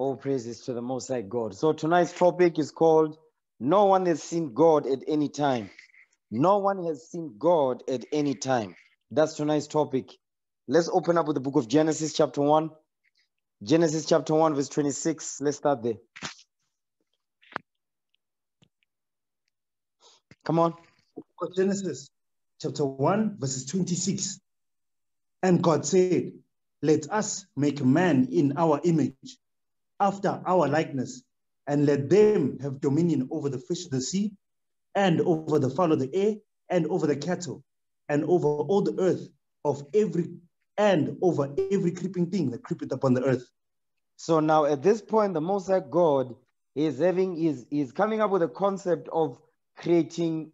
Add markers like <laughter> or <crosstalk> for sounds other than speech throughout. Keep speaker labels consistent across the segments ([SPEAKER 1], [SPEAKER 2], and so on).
[SPEAKER 1] All praises to the Most High God. So tonight's topic is called No One Has Seen God at Any Time. No one has seen God at any time. That's tonight's topic. Let's open up with the book of Genesis, chapter 1. Genesis chapter 1, verse 26. Let's start there. Come on.
[SPEAKER 2] Genesis chapter 1, verses 26. And God said, Let us make man in our image, after our likeness, and let them have dominion over the fish of the sea, and over the fowl of the air, and over the cattle, and over all the earth of every and over every creeping thing that creepeth upon the earth.
[SPEAKER 1] So now at this point, the Most High God is having is is coming up with a concept of creating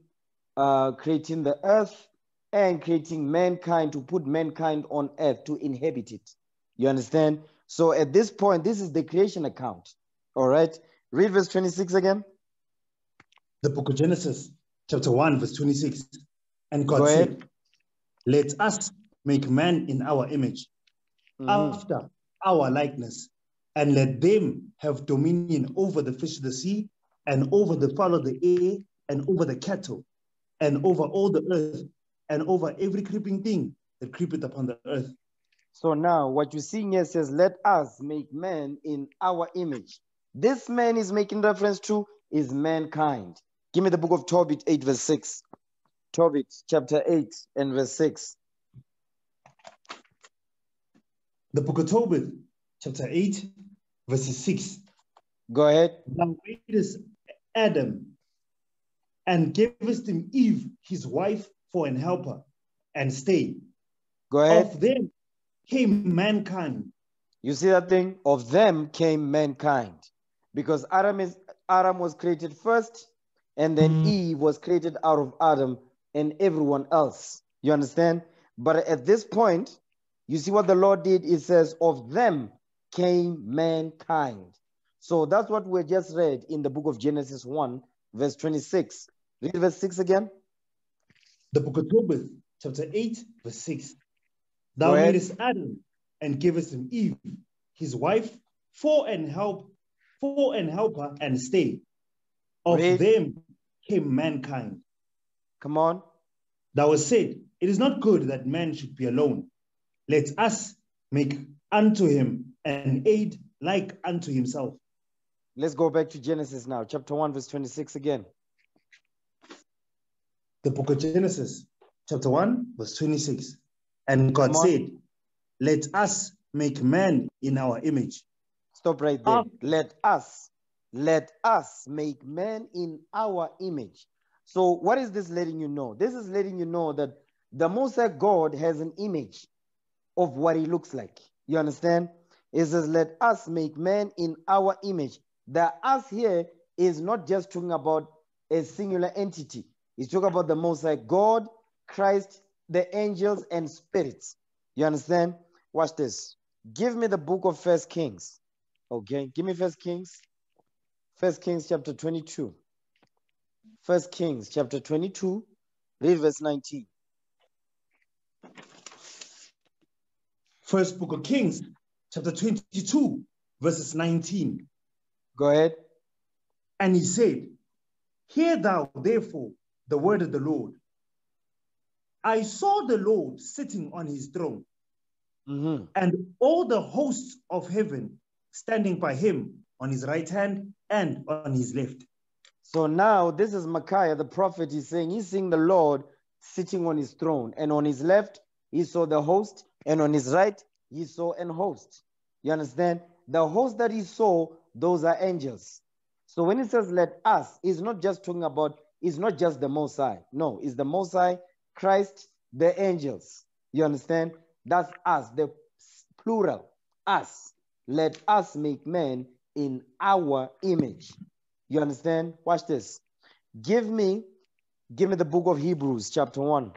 [SPEAKER 1] uh creating the earth and creating mankind to put mankind on earth to inhabit it. You understand? So at this point, this is the creation account. All right. Read verse 26 again.
[SPEAKER 2] The book of Genesis, chapter 1, verse 26. And God
[SPEAKER 1] Go
[SPEAKER 2] said. Let us make man in our image,
[SPEAKER 1] Mhm.
[SPEAKER 2] after our likeness, and let them have dominion over the fish of the sea, and over the fowl of the air, and over the cattle, and over all the earth, and over every creeping thing that creepeth upon the earth.
[SPEAKER 1] So now what you're seeing here says, let us make man in our image. This man is making reference to is mankind. Give me the book of Tobit 8, verse 6. Tobit chapter 8 and verse 6.
[SPEAKER 2] The book of Tobit, chapter 8, verses 6.
[SPEAKER 1] Go ahead.
[SPEAKER 2] Thou madest Adam and gavest him Eve, his wife, for an helper, and stay.
[SPEAKER 1] Go ahead.
[SPEAKER 2] Of them came mankind,
[SPEAKER 1] You see that thing? Of them came mankind. Because Adam is Adam was created first, and then mm. Eve was created out of Adam and everyone else. You understand? But at this point, you see what the Lord did? It says, Of them came mankind. So that's what we just read in the book of Genesis 1, verse 26. Read verse 6 again.
[SPEAKER 2] the book of Tobit, chapter 8, verse 6. Thou madest Adam and gavest him Eve, his wife, for an help, for an helper, and stay. Of
[SPEAKER 1] Read.
[SPEAKER 2] them came mankind.
[SPEAKER 1] Come on.
[SPEAKER 2] Thou hast said, It is not good that man should be alone. Let us make unto him an aid like unto himself.
[SPEAKER 1] Let's go back to Genesis now, chapter 1, verse 26 again.
[SPEAKER 2] The book of Genesis, chapter 1, verse 26. And God
[SPEAKER 1] Come on.
[SPEAKER 2] said, Let us make man in our image.
[SPEAKER 1] Stop right there. Let us, let us make man in our image. So, what is this letting you know? This is letting you know that the Most High God has an image of what he looks like. You understand? It says, let us make man in our image. The us here is not just talking about a singular entity, it's talking about the Most High God, Christ, the angels, and spirits. You understand? Watch this. Give me the book of First Kings. Okay, give me First Kings. First Kings chapter 22. First Kings chapter 22, read verse 19.
[SPEAKER 2] First book of Kings, chapter 22, verses 19.
[SPEAKER 1] Go ahead.
[SPEAKER 2] And he said, Hear thou therefore the word of the Lord. I saw the Lord sitting on his throne,
[SPEAKER 1] Mhm.
[SPEAKER 2] and all the hosts of heaven standing by him on his right hand and on his left.
[SPEAKER 1] So now this is Micaiah, the prophet. He's saying he's seeing the Lord sitting on his throne, and on his left he saw the host, and on his right he saw an host. You understand? The host that he saw, those are angels. So when he says let us, he's not just talking about, it's not just the Most High. No, it's the Most High, Christ, the angels. You understand? That's us, the plural, us. Let us make man in our image. You understand? Watch this. Give me, give me the book of Hebrews, chapter 1.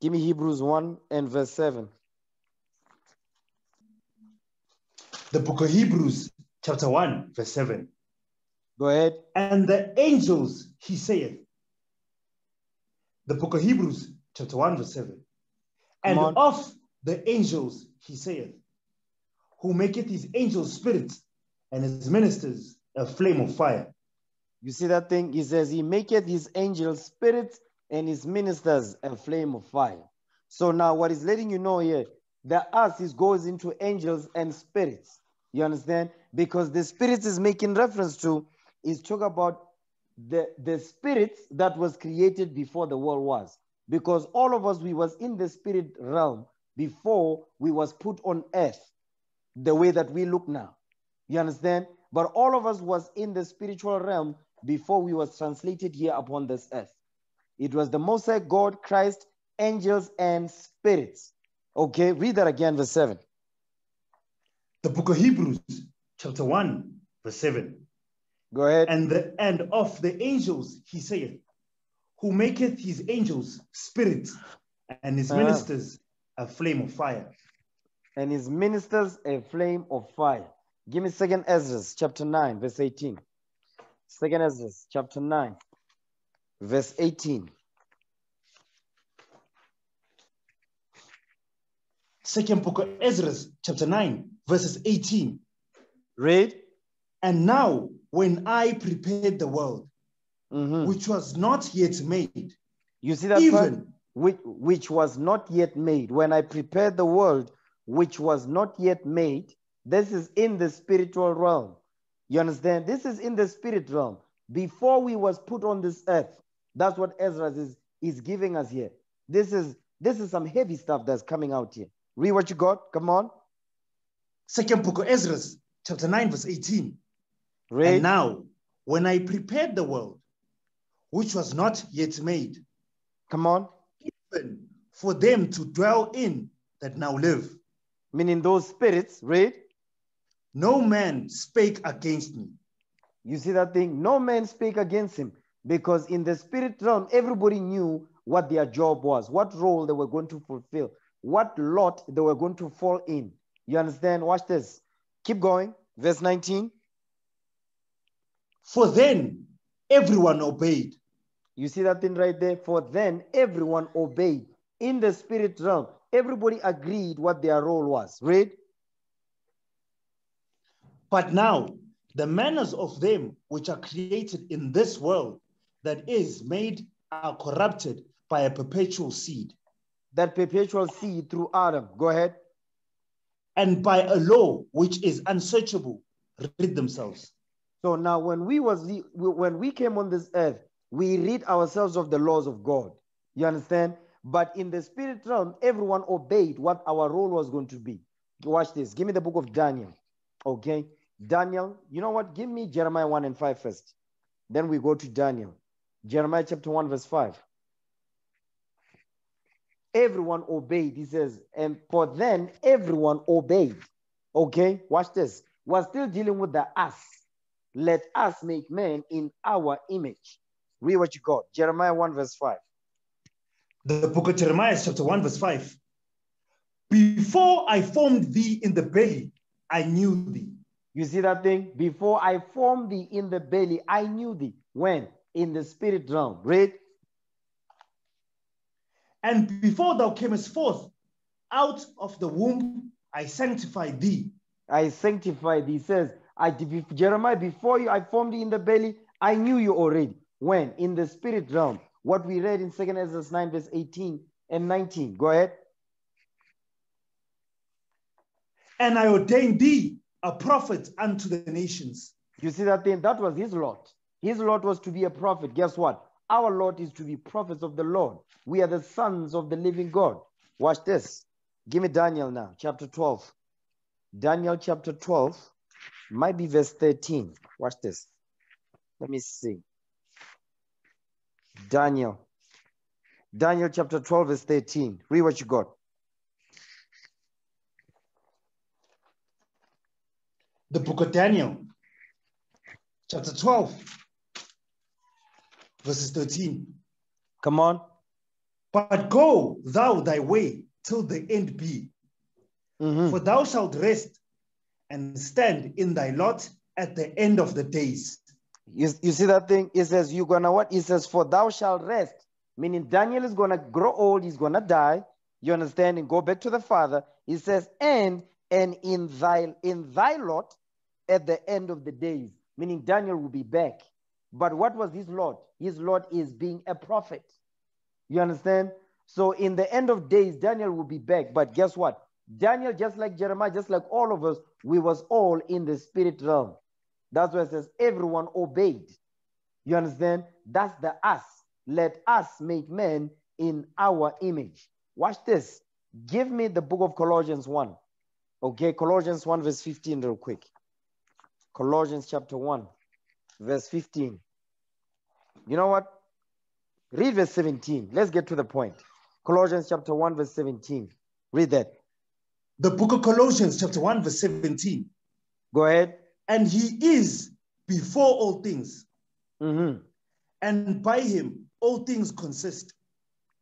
[SPEAKER 1] Give me Hebrews 1 and verse 7.
[SPEAKER 2] The book of Hebrews, chapter 1, verse 7.
[SPEAKER 1] Go ahead.
[SPEAKER 2] And the angels, he saith. The book of Hebrews, chapter 1, verse 7. And of the angels, he saith, who maketh his angels spirits and his ministers a flame of fire.
[SPEAKER 1] You see that thing? He says, He maketh his angels spirits and his ministers a flame of fire. So now, what is letting you know here, the us is goes into angels and spirits. You understand? Because the spirits is making reference to is talk about the the spirits that was created before the world was. Because all of us we was in the spirit realm before we was put on earth, the way that we look now. You understand? But all of us was in the spiritual realm before we was translated here upon this earth. It was the Most High God, Christ, angels, and spirits. Okay, read that again, verse 7.
[SPEAKER 2] The book of Hebrews, chapter 1, verse 7.
[SPEAKER 1] Go ahead.
[SPEAKER 2] And the and of the angels he saith, who maketh his angels spirits and his
[SPEAKER 1] Ah.
[SPEAKER 2] ministers a flame of fire.
[SPEAKER 1] and his ministers a flame of fire. Give me second Ezra chapter 9, verse 18. Second Ezra chapter 9, verse 18.
[SPEAKER 2] Second book of Ezra, chapter 9, verses 18.
[SPEAKER 1] Read.
[SPEAKER 2] And now, when I prepared the world,
[SPEAKER 1] Mhm.
[SPEAKER 2] which was not yet made,
[SPEAKER 1] You see that part?
[SPEAKER 2] even
[SPEAKER 1] Which, which was not yet made. When I prepared the world, which was not yet made, this is in the spiritual realm. You understand? This is in the spirit realm. Before we was put on this earth, that's what Ezra is, is giving us here. This is this is some heavy stuff that's coming out here. Read what you got. Come on.
[SPEAKER 2] second book of Ezra, chapter 9, verse 18.
[SPEAKER 1] Read.
[SPEAKER 2] And now, when I prepared the world, which was not yet made,
[SPEAKER 1] Come on.
[SPEAKER 2] even for them to dwell in that now live,
[SPEAKER 1] Meaning those spirits, read.
[SPEAKER 2] no man spake against me.
[SPEAKER 1] You see that thing? No man spake against him because in the spirit realm, everybody knew what their job was, what role they were going to fulfill, what lot they were going to fall in. You understand? Watch this. Keep going. Verse 19.
[SPEAKER 2] For then everyone obeyed.
[SPEAKER 1] You see that thing right there? For then everyone obeyed. In the spirit realm, everybody agreed what their role was. Read.
[SPEAKER 2] But now the manners of them which are created in this world that is made are corrupted by a perpetual seed,
[SPEAKER 1] That perpetual seed through Adam. Go ahead.
[SPEAKER 2] and by a law which is unsearchable, rid themselves.
[SPEAKER 1] So now, when we was when we came on this earth, we rid ourselves of the laws of God. You understand? But in the spirit realm, everyone obeyed what our role was going to be. Watch this. Give me the book of Daniel. Okay, Daniel. You know what? Give me Jeremiah one and five first. Then we go to Daniel. Jeremiah chapter one verse five. Everyone obeyed. He says, and for then everyone obeyed. Okay, watch this. We're still dealing with the us. Let us make man in our image. Read what you got. Jeremiah 1, verse 5.
[SPEAKER 2] The book of Jeremiah, chapter 1, verse 5. Before I formed thee in the belly, I knew thee.
[SPEAKER 1] You see that thing? Before I formed thee in the belly, I knew thee. When? In the spirit realm. Read.
[SPEAKER 2] And before thou camest forth out of the womb, I sanctified thee.
[SPEAKER 1] I sanctified thee. He says, I Jeremiah, before you I formed thee in the belly, I knew you already. When? In the spirit realm. What we read in 2nd Ezra 9, verse 18 and 19. Go ahead.
[SPEAKER 2] And I ordained thee a prophet unto the nations.
[SPEAKER 1] You see that thing? That was his lot. His lot was to be a prophet. Guess what? Our lot is to be prophets of the Lord. We are the sons of the living God. Watch this. Give me Daniel now, chapter 12. Daniel chapter 12, might be verse 13. Watch this. Let me see. Daniel. Daniel chapter 12, verse 13. Read what you got.
[SPEAKER 2] The book of Daniel, chapter 12, verses 13.
[SPEAKER 1] Come on.
[SPEAKER 2] But go thou thy way till the end be,
[SPEAKER 1] Mhm.
[SPEAKER 2] for thou shalt rest and stand in thy lot at the end of the days.
[SPEAKER 1] You, you see that thing? It says, You're gonna what? It says, For thou shalt rest. Meaning Daniel is gonna grow old, he's gonna die. You understand? And go back to the father. He says, And and in thy in thy lot at the end of the days, meaning Daniel will be back. But what was his lot? His lot is being a prophet. You understand? So in the end of days, Daniel will be back. But guess what? Daniel, just like Jeremiah, just like all of us, we was all in the spirit realm. That's why it says everyone obeyed. You understand? That's the us. Let us make men in our image. Watch this. Give me the book of Colossians 1. Okay, Colossians 1, verse 15, real quick. Colossians chapter 1, verse 15. You know what? Read verse 17. Let's get to the point. Colossians chapter 1, verse 17. Read that.
[SPEAKER 2] The book of Colossians, chapter 1, verse 17.
[SPEAKER 1] Go ahead.
[SPEAKER 2] And he is before all things,
[SPEAKER 1] Mhm.
[SPEAKER 2] and by him all things consist.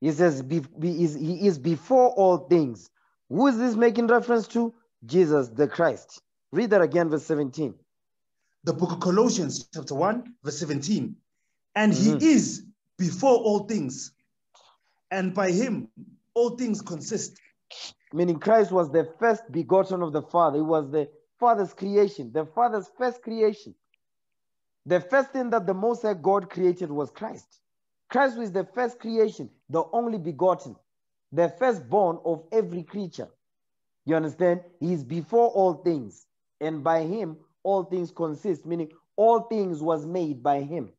[SPEAKER 1] He says be, be- is, he is before all things. Who is this making reference to? Jesus the Christ. Read that again, verse 17.
[SPEAKER 2] The book of Colossians, chapter 1, verse 17. And
[SPEAKER 1] Mhm.
[SPEAKER 2] he is before all things, and by him all things consist.
[SPEAKER 1] Meaning Christ was the first begotten of the Father. He was the Father's creation, the Father's first creation. The first thing that the Most High God created was Christ. Christ was the first creation, the only begotten, the firstborn of every creature. You understand? He is before all things, and by him all things consist, meaning all things was made by him.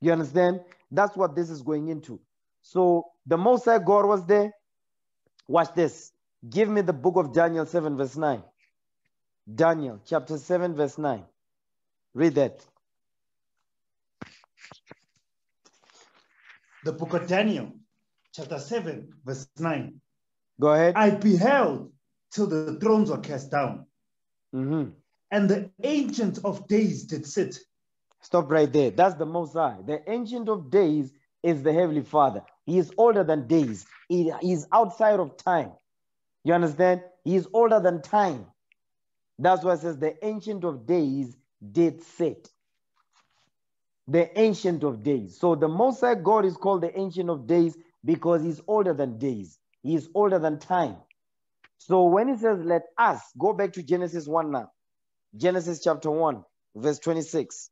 [SPEAKER 1] You understand? That's what this is going into. So the Most High God was there. Watch this. Give me the book of Daniel 7, verse 9. Daniel chapter 7, verse 9. Read that.
[SPEAKER 2] The book of Daniel, chapter 7, verse 9.
[SPEAKER 1] Go ahead.
[SPEAKER 2] I beheld till the thrones were cast down,
[SPEAKER 1] Mhm.
[SPEAKER 2] and the ancient of days did sit.
[SPEAKER 1] Stop right there. That's the Most High. The Ancient of Days is the Heavenly Father. He is older than days. He he is outside of time. You understand? He is older than time. That's why it says the Ancient of Days did sit. The Ancient of Days. So the Most High God is called the Ancient of Days because he's older than days. He is older than time. So when he says, let us, go back to Genesis 1 now. Genesis chapter 1, verse 26.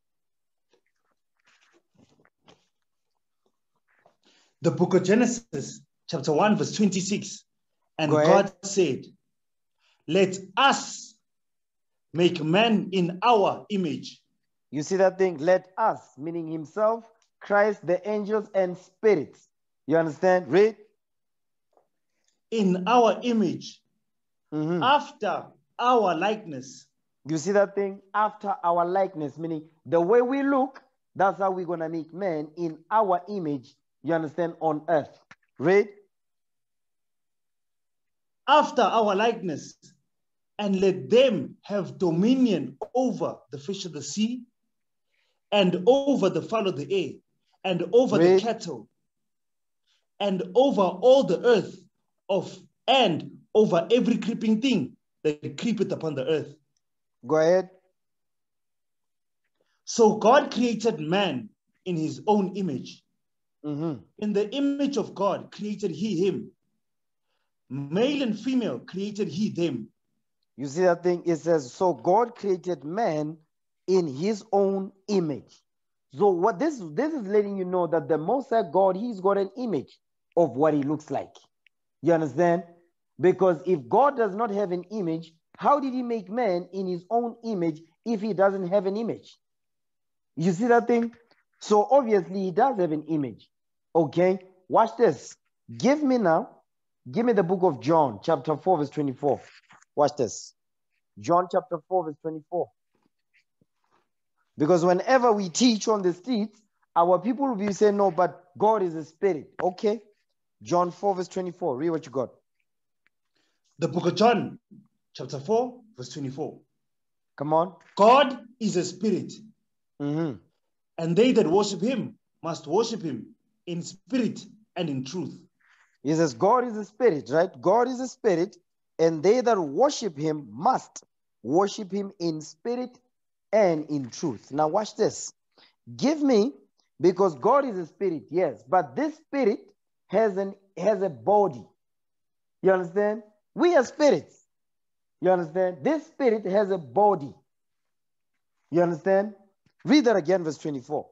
[SPEAKER 2] The book of Genesis, chapter 1, verse 26. And
[SPEAKER 1] Go
[SPEAKER 2] God said, Let us make man in our image.
[SPEAKER 1] You see that thing? Let us, meaning himself, Christ, the angels, and spirits. You understand? Read.
[SPEAKER 2] in our image,
[SPEAKER 1] Mhm.
[SPEAKER 2] after our likeness.
[SPEAKER 1] You see that thing? After our likeness, meaning the way we look, that's how we're going to make men in our image. You understand? On earth. Read.
[SPEAKER 2] After our likeness, and let them have dominion over the fish of the sea, and over the fowl of the air, and over
[SPEAKER 1] Read.
[SPEAKER 2] the cattle, and over all the earth of and over every creeping thing that creepeth upon the earth.
[SPEAKER 1] Go ahead.
[SPEAKER 2] So God created man in his own image.
[SPEAKER 1] Mhm.
[SPEAKER 2] In the image of God created he him. Male and female created he them.
[SPEAKER 1] You see that thing? It says, so God created man in his own image. So what this this is letting you know that the Most High God, he's got an image of what he looks like. You understand? Because if God does not have an image, how did he make man in his own image if he doesn't have an image? You see that thing? So obviously he does have an image. Okay, watch this. Give me now, give me the book of John, chapter 4, verse 24. Watch this. John chapter 4, verse 24. Because whenever we teach on the streets, our people will be saying, No, but God is a spirit. Okay. John 4, verse 24. Read what you got.
[SPEAKER 2] The book of John, chapter 4, verse 24.
[SPEAKER 1] Come on.
[SPEAKER 2] God is a spirit,
[SPEAKER 1] Mhm.
[SPEAKER 2] and they that worship him must worship him in spirit and in truth.
[SPEAKER 1] He says, God is a spirit, right? God is a spirit, and they that worship him must worship him in spirit and in truth. Now, watch this. Give me, because God is a spirit, yes, but this spirit has an has a body. You understand? We are spirits. You understand? This spirit has a body. You understand? Read that again, verse 24.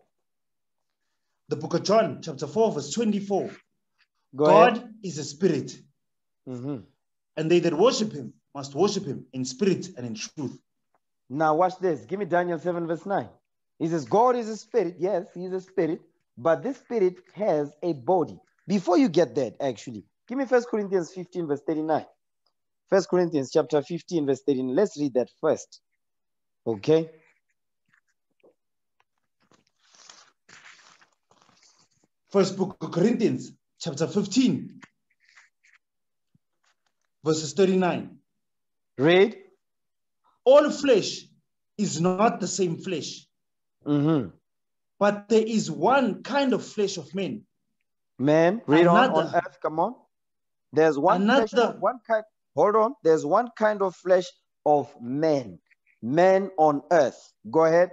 [SPEAKER 2] The book of John, chapter 4, verse 24.
[SPEAKER 1] Go
[SPEAKER 2] God
[SPEAKER 1] ahead.
[SPEAKER 2] is a spirit,
[SPEAKER 1] Mhm.
[SPEAKER 2] and they that worship him must worship him in spirit and in truth.
[SPEAKER 1] Now, watch this. Give me Daniel 7, verse 9. He says, God is a spirit. Yes, he's a spirit, but this spirit has a body. Before you get that, actually, give me First Corinthians 15, verse 39. First Corinthians chapter 15, verse 39. Let's read that first. Okay.
[SPEAKER 2] First book of Corinthians, chapter 15, verses 39.
[SPEAKER 1] Read.
[SPEAKER 2] All flesh is not the same flesh,
[SPEAKER 1] hmm
[SPEAKER 2] but there is one kind of flesh of men,
[SPEAKER 1] Man, read on on earth. Come on. There's one
[SPEAKER 2] Another-
[SPEAKER 1] one kind. Hold on. There's one kind of flesh of men. Men on earth. Go ahead.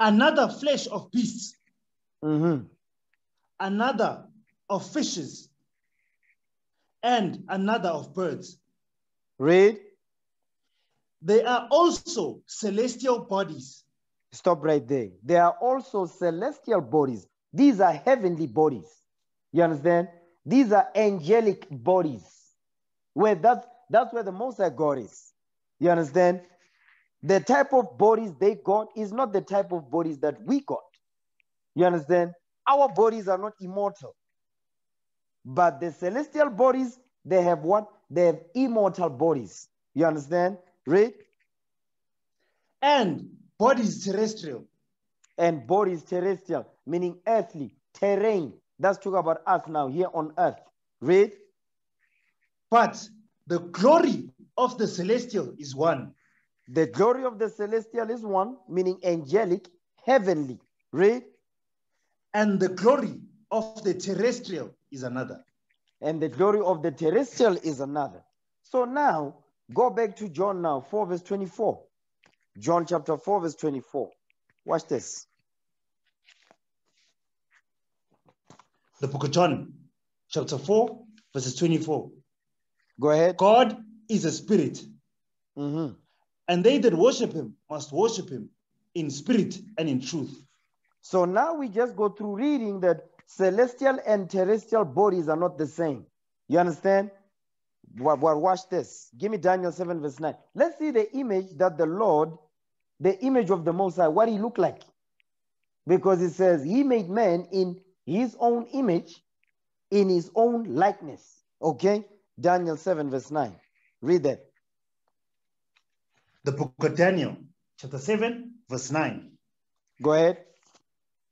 [SPEAKER 2] Another flesh of beasts,
[SPEAKER 1] hmm
[SPEAKER 2] another of fishes, and another of birds.
[SPEAKER 1] Read.
[SPEAKER 2] They are also celestial bodies,
[SPEAKER 1] Stop right there. There are also celestial bodies. These are heavenly bodies. You understand? These are angelic bodies. Where that's that's where the Most High God is. You understand? The type of bodies they got is not the type of bodies that we got. You understand? Our bodies are not immortal. But the celestial bodies, they have what? They have immortal bodies. You understand? Read.
[SPEAKER 2] and bodies terrestrial,
[SPEAKER 1] and bodies terrestrial, meaning earthly, terrain. That's talking about us now here on earth. Read.
[SPEAKER 2] but the glory of the celestial is one,
[SPEAKER 1] The glory of the celestial is one, meaning angelic, heavenly. Read.
[SPEAKER 2] and the glory of the terrestrial is another.
[SPEAKER 1] And the glory of the terrestrial is another. So now, go back to John now, 4 verse 24. John chapter 4 verse 24. Watch this.
[SPEAKER 2] The book of John, chapter 4, verses 24.
[SPEAKER 1] Go ahead.
[SPEAKER 2] God is a spirit,
[SPEAKER 1] Mhm.
[SPEAKER 2] And they that worship him must worship him in spirit and in truth.
[SPEAKER 1] So now we just go through reading that celestial and terrestrial bodies are not the same. You understand? Well, watch this. Give me Daniel 7, verse 9. Let's see the image that the Lord, the image of the Most High, what he looked like. Because it says he made man in his own image, in his own likeness. Okay? Daniel 7, verse 9. Read that.
[SPEAKER 2] The book of Daniel, chapter 7, verse 9.
[SPEAKER 1] Go ahead.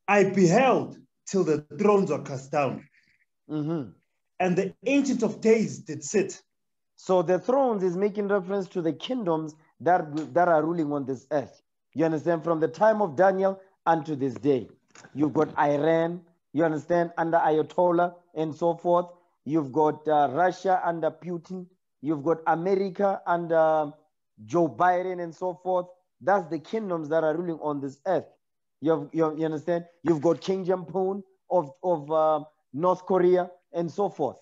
[SPEAKER 2] I beheld till the thrones were cast down,
[SPEAKER 1] Mhm.
[SPEAKER 2] and the ancient of days did sit.
[SPEAKER 1] So the thrones is making reference to the kingdoms that, that are ruling on this earth. You understand? From the time of Daniel unto this day. You've got Iran, you understand, under Ayatollah and so forth. You've got uh, Russia under Putin. You've got America under Joe Biden and so forth. That's the kingdoms that are ruling on this earth. You, have, you, you understand? You've got King Jong-un of, of uh, North Korea and so forth.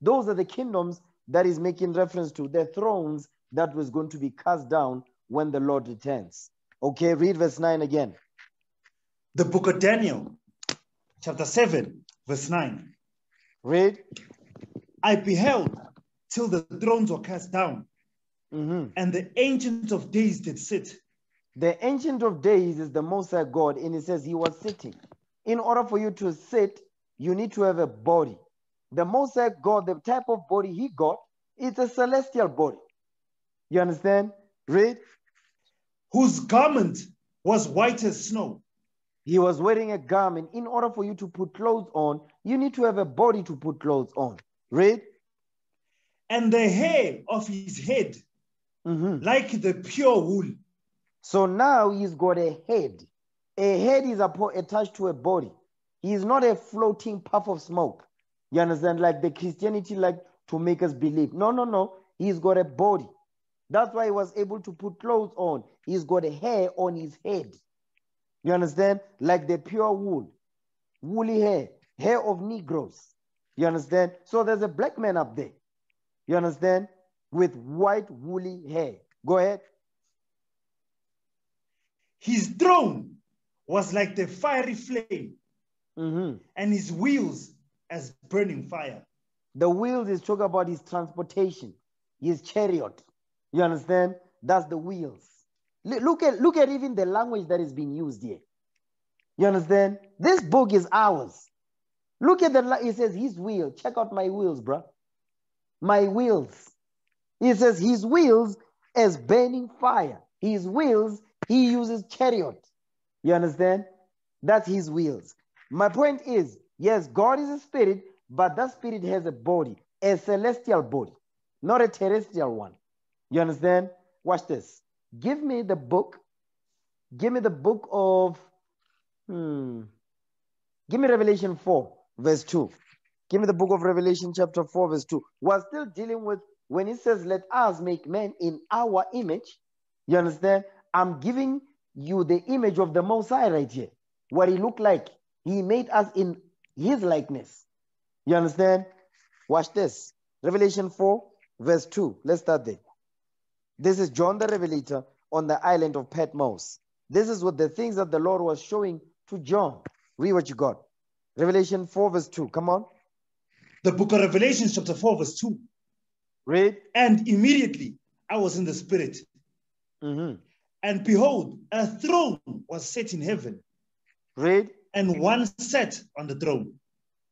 [SPEAKER 1] Those are the kingdoms that is making reference to the thrones that was going to be cast down when the Lord returns. Okay, read verse 9 again.
[SPEAKER 2] The book of Daniel, chapter 7, verse 9.
[SPEAKER 1] Read.
[SPEAKER 2] I beheld till the thrones were cast down,
[SPEAKER 1] Mhm.
[SPEAKER 2] and the ancient of days did sit.
[SPEAKER 1] The Ancient of Days is the Most High God, and He says he was sitting. In order for you to sit, you need to have a body. The Most High God, the type of body he got, it's a celestial body. You understand? Read.
[SPEAKER 2] whose garment was white as snow,
[SPEAKER 1] He was wearing a garment. In order for you to put clothes on, you need to have a body to put clothes on. Read.
[SPEAKER 2] and the hair of his head
[SPEAKER 1] Mhm.
[SPEAKER 2] like the pure wool.
[SPEAKER 1] So now he's got a head. A head is attached to a body. He is not a floating puff of smoke. You understand? Like the Christianity like to make us believe. No, no, no. He's got a body. That's why he was able to put clothes on. He's got a hair on his head. You understand? Like the pure wool, woolly hair, hair of Negroes. You understand? So there's a black man up there. You understand? With white woolly hair. Go ahead.
[SPEAKER 2] His throne was like the fiery flame,
[SPEAKER 1] Mhm.
[SPEAKER 2] and his wheels as burning fire.
[SPEAKER 1] The wheels is talking about his transportation, his chariot. You understand? That's the wheels. L- Look at look at even the language that is being used here. You understand? This book is ours. Look at the it says his wheel. Check out my wheels, bro. My wheels. He says his wheels as burning fire. His wheels, he uses chariot. You understand? That's his wheels. My point is, yes, God is a spirit, but that spirit has a body, a celestial body, not a terrestrial one. You understand? Watch this. Give me the book. Give me the book of, hmm, give me Revelation 4, verse 2. Give me the book of Revelation, chapter 4, verse 2. We're still dealing with when it says, Let us make men in our image. You understand? I'm giving you the image of the Most High right here. What he looked like. He made us in his likeness. You understand? Watch this. Revelation 4, verse 2. Let's start there. This is John the Revelator on the island of Patmos. This is what the things that the Lord was showing to John. Read what you got. Revelation 4, verse 2. Come on.
[SPEAKER 2] The book of Revelation, chapter 4, verse 2.
[SPEAKER 1] Read.
[SPEAKER 2] And immediately I was in the spirit,
[SPEAKER 1] Mhm.
[SPEAKER 2] and behold, a throne was set in heaven,
[SPEAKER 1] Read.
[SPEAKER 2] and one sat on the throne.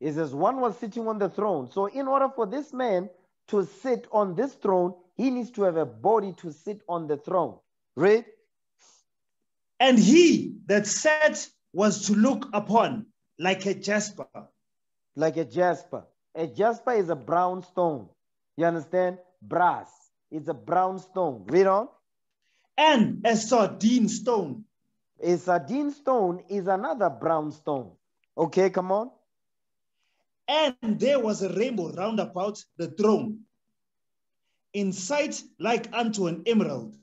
[SPEAKER 1] It says one was sitting on the throne. So, in order for this man to sit on this throne, he needs to have a body to sit on the throne. Read.
[SPEAKER 2] And he that sat was to look upon like a jasper,
[SPEAKER 1] like a jasper. A jasper is a brown stone. You understand? Brass. It's a brown stone. Read on.
[SPEAKER 2] and a sardine stone.
[SPEAKER 1] A sardine stone is another brown stone. Okay, come on.
[SPEAKER 2] And there was a rainbow round about the throne, in sight like unto an emerald.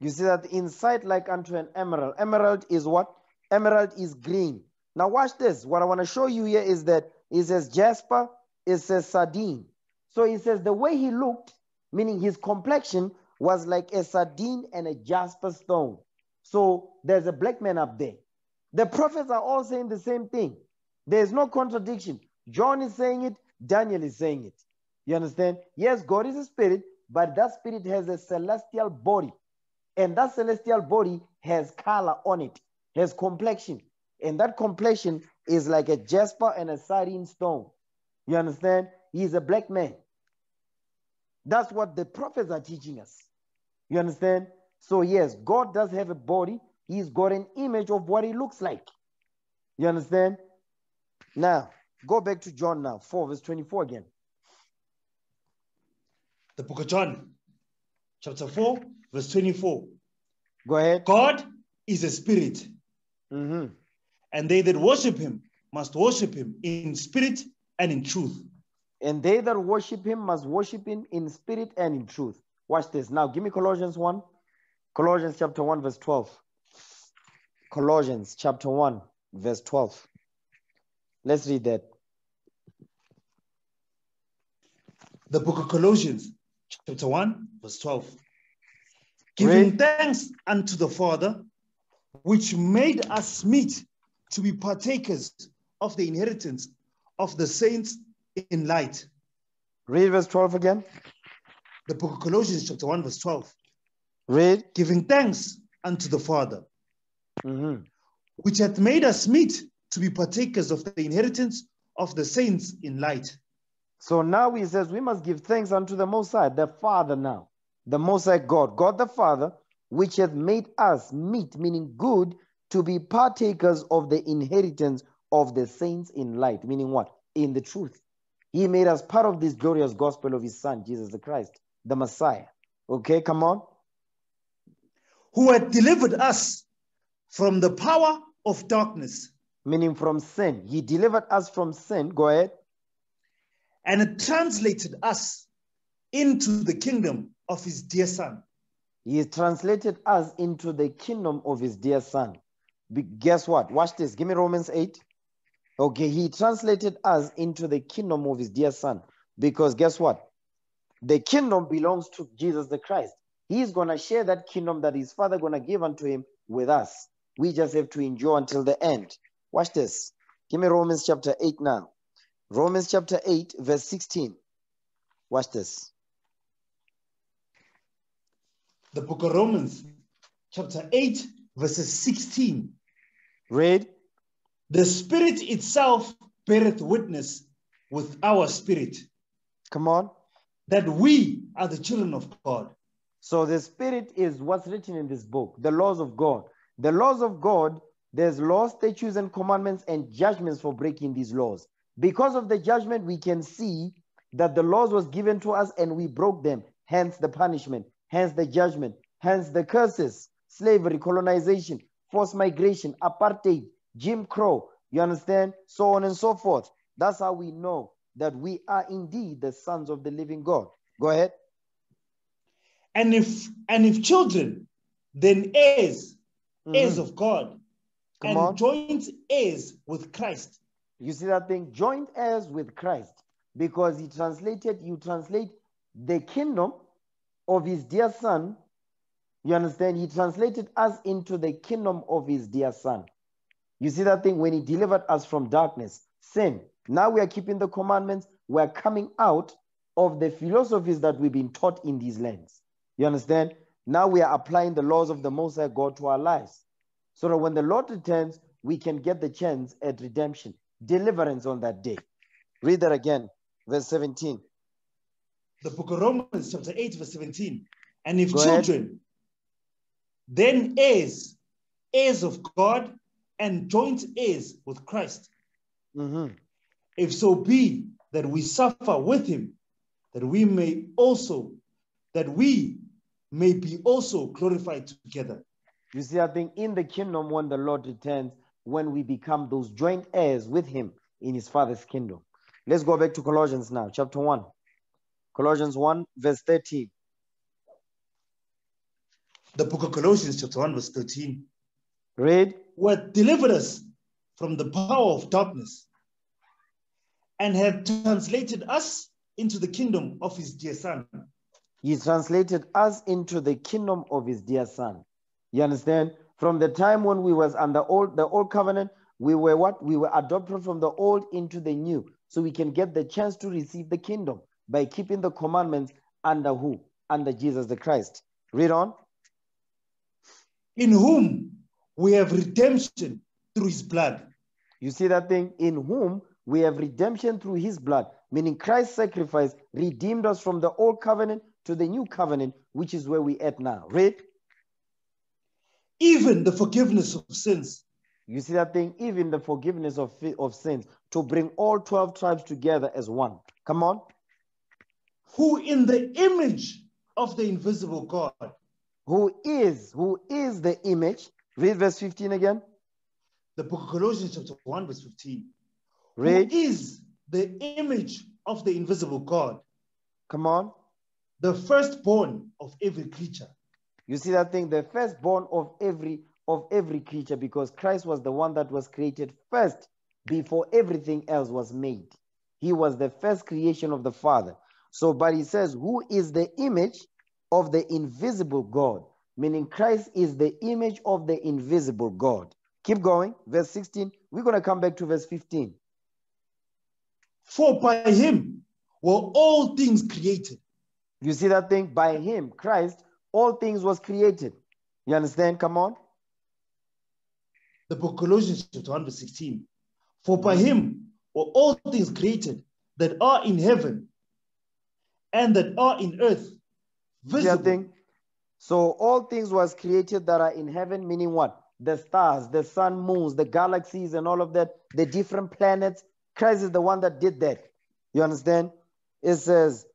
[SPEAKER 1] You see that inside, like unto an emerald. Emerald is what? Emerald is green. Now, watch this. What I want to show you here is that it says jasper, it says sardine. So he says the way he looked, meaning his complexion, was like a sardine and a jasper stone. So there's a black man up there. The prophets are all saying the same thing. There's no contradiction. John is saying it, Daniel is saying it. You understand? Yes, God is a spirit, but that spirit has a celestial body. And that celestial body has color on it, has complexion. And that complexion is like a jasper and a sardine stone. You understand? He's a black man. That's what the prophets are teaching us. You understand? So, yes, God does have a body. He's got an image of what he looks like. You understand? Now, go back to John now, 4 verse 24 again.
[SPEAKER 2] The book of John, chapter 4, verse 24.
[SPEAKER 1] Go ahead.
[SPEAKER 2] God is a spirit,
[SPEAKER 1] Mhm.
[SPEAKER 2] and they that worship him must worship him in spirit and in truth.
[SPEAKER 1] And they that worship him must worship him in spirit and in truth. Watch this. Now, give me Colossians 1. Colossians chapter 1, verse 12. Colossians chapter 1, verse 12. Let's read that.
[SPEAKER 2] The book of Colossians, chapter 1, verse 12. Giving
[SPEAKER 1] Read.
[SPEAKER 2] thanks unto the Father, which made us meet to be partakers of the inheritance of the saints in light.
[SPEAKER 1] Read verse 12 again.
[SPEAKER 2] The book of Colossians, chapter 1, verse 12.
[SPEAKER 1] Read.
[SPEAKER 2] Giving thanks unto the Father,
[SPEAKER 1] Mhm.
[SPEAKER 2] which hath made us meet to be partakers of the inheritance of the saints in light.
[SPEAKER 1] So now he says we must give thanks unto the Most High, the Father now, the Most High God, God the Father, which hath made us meet, meaning good, to be partakers of the inheritance of the saints in light, meaning what? In the truth. He made us part of this glorious gospel of his Son, Jesus the Christ, the Messiah. Okay, come on.
[SPEAKER 2] who had delivered us from the power of darkness
[SPEAKER 1] Meaning from sin. He delivered us from sin. Go ahead.
[SPEAKER 2] and translated us into the kingdom of his dear son,
[SPEAKER 1] He translated us into the kingdom of his dear son. Be- guess what? Watch this. Give me Romans 8. Okay, he translated us into the kingdom of his dear son. Because guess what? The kingdom belongs to Jesus the Christ. He's going to share that kingdom that his father going to give unto him with us. We just have to endure until the end. Watch this. Give me Romans chapter 8 now. Romans chapter 8, verse 16. Watch this.
[SPEAKER 2] The book of Romans, chapter 8, verses 16.
[SPEAKER 1] Read.
[SPEAKER 2] The Spirit itself beareth witness with our spirit
[SPEAKER 1] Come on.
[SPEAKER 2] that we are the children of God.
[SPEAKER 1] So the spirit is what's written in this book, the laws of God. The laws of God, there's laws, statutes, and commandments and judgments for breaking these laws. Because of the judgment, we can see that the laws was given to us and we broke them. Hence the punishment, hence the judgment, hence the curses, slavery, colonization, forced migration, apartheid, Jim Crow. You understand? So on and so forth. That's how we know that we are indeed the sons of the living God. Go ahead.
[SPEAKER 2] And if and if children, then heirs, heirs
[SPEAKER 1] Mhm.
[SPEAKER 2] of God,
[SPEAKER 1] Come
[SPEAKER 2] and
[SPEAKER 1] on.
[SPEAKER 2] joint heirs with Christ.
[SPEAKER 1] You see that thing? Joint heirs with Christ. Because he translated, you translate the kingdom of his dear son. You understand? He translated us into the kingdom of his dear son. You see that thing? When he delivered us from darkness, sin. Now we are keeping the commandments. We are coming out of the philosophies that we've been taught in these lands. You understand? Now we are applying the laws of the Most High God to our lives. So that when the Lord returns, we can get the chance at redemption, deliverance on that day. Read that again, verse 17.
[SPEAKER 2] The book of Romans, chapter 8, verse 17. And if
[SPEAKER 1] Go ahead.
[SPEAKER 2] children, then heirs, heirs of God, and joint heirs with Christ.
[SPEAKER 1] Mhm.
[SPEAKER 2] If so be that we suffer with him, that we may also, that we may be also glorified together.
[SPEAKER 1] You see, I think in the kingdom, when the Lord returns, when we become those joint heirs with him in his Father's kingdom. Let's go back to Colossians now, chapter 1. Colossians 1, verse 13.
[SPEAKER 2] The book of Colossians, chapter 1, verse 13.
[SPEAKER 1] Read.
[SPEAKER 2] Hath delivered us from the power of darkness and have translated us into the kingdom of his dear son.
[SPEAKER 1] He translated us into the kingdom of his dear son. You understand? From the time when we was under old the old covenant, we were what? We were adopted from the old into the new. So we can get the chance to receive the kingdom by keeping the commandments under who? Under Jesus the Christ. Read on.
[SPEAKER 2] in whom we have redemption through his blood,
[SPEAKER 1] You see that thing? In whom we have redemption through his blood, meaning Christ's sacrifice redeemed us from the old covenant to the new covenant, which is where we at now. Read.
[SPEAKER 2] even the forgiveness of sins,
[SPEAKER 1] You see that thing? Even the forgiveness of, of sins to bring all 12 tribes together as one. Come on.
[SPEAKER 2] who in the image of the invisible God
[SPEAKER 1] Who is, who is the image? Read verse 15 again.
[SPEAKER 2] the book of Colossians, chapter 1, verse 15.
[SPEAKER 1] Read.
[SPEAKER 2] Who is the image of the invisible God,
[SPEAKER 1] Come on.
[SPEAKER 2] the firstborn of every creature.
[SPEAKER 1] You see that thing? The firstborn of every of every creature, because Christ was the one that was created first before everything else was made. He was the first creation of the Father. So, but he says, Who is the image of the invisible God? Meaning Christ is the image of the invisible God. Keep going. Verse 16. We're going to come back to verse 15.
[SPEAKER 2] For by him were all things created,
[SPEAKER 1] You see that thing? By him, Christ, all things was created. You understand? Come on.
[SPEAKER 2] the book of Colossians, chapter 1, verse 16. For by him were all things created that are in heaven and that are in earth,
[SPEAKER 1] See that
[SPEAKER 2] visible
[SPEAKER 1] thing? So all things was created that are in heaven, meaning what? The stars, the sun, moons, the galaxies, and all of that, the different planets. Christ is the one that did that. You understand? It says,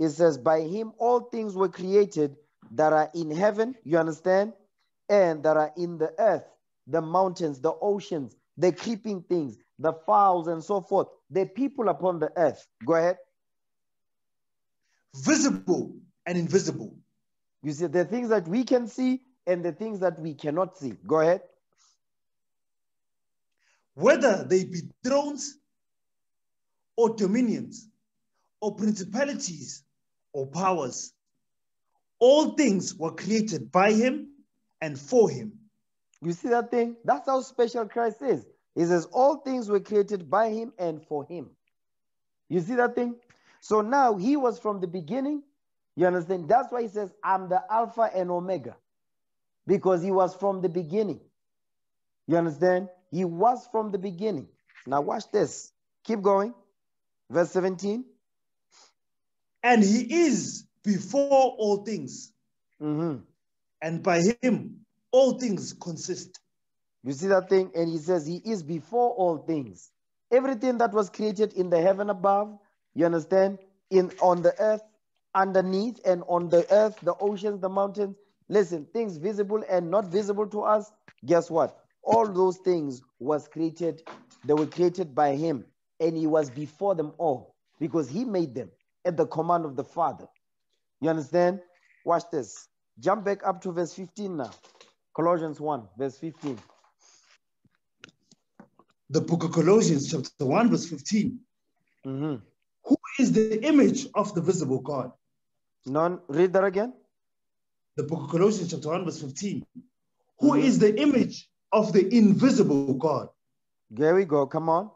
[SPEAKER 1] it says, by him all things were created that are in heaven, you understand? And that are in the earth, the mountains, the oceans, the creeping things, the fowls, and so forth, the people upon the earth. Go ahead.
[SPEAKER 2] visible and invisible,
[SPEAKER 1] You see, the things that we can see and the things that we cannot see. Go ahead.
[SPEAKER 2] whether they be thrones or dominions or principalities or powers. All things were created by him and for him.
[SPEAKER 1] You see that thing? That's how special Christ is. He says, All things were created by him and for him. You see that thing? So now he was from the beginning. You understand? That's why he says, I'm the Alpha and Omega. Because he was from the beginning. You understand? He was from the beginning. Now watch this. Keep going. Verse 17.
[SPEAKER 2] And he is before all things,
[SPEAKER 1] Mhm.
[SPEAKER 2] and by him all things consist.
[SPEAKER 1] You see that thing? And he says he is before all things. Everything that was created in the heaven above, you understand? In on the earth, underneath, and on the earth, the oceans, the mountains. Listen, things visible and not visible to us. Guess what? All those things was created, they were created by him, and he was before them all because he made them at the command of the Father. You understand? Watch this. Jump back up to verse 15 now. Colossians 1, verse 15.
[SPEAKER 2] The book of Colossians, chapter 1, verse 15.
[SPEAKER 1] hmm
[SPEAKER 2] Who is the image of the visible God?
[SPEAKER 1] None. Read that again.
[SPEAKER 2] The book of Colossians, chapter 1, verse 15. Who
[SPEAKER 1] Mhm.
[SPEAKER 2] is the image of the invisible God?
[SPEAKER 1] There we go. Come on.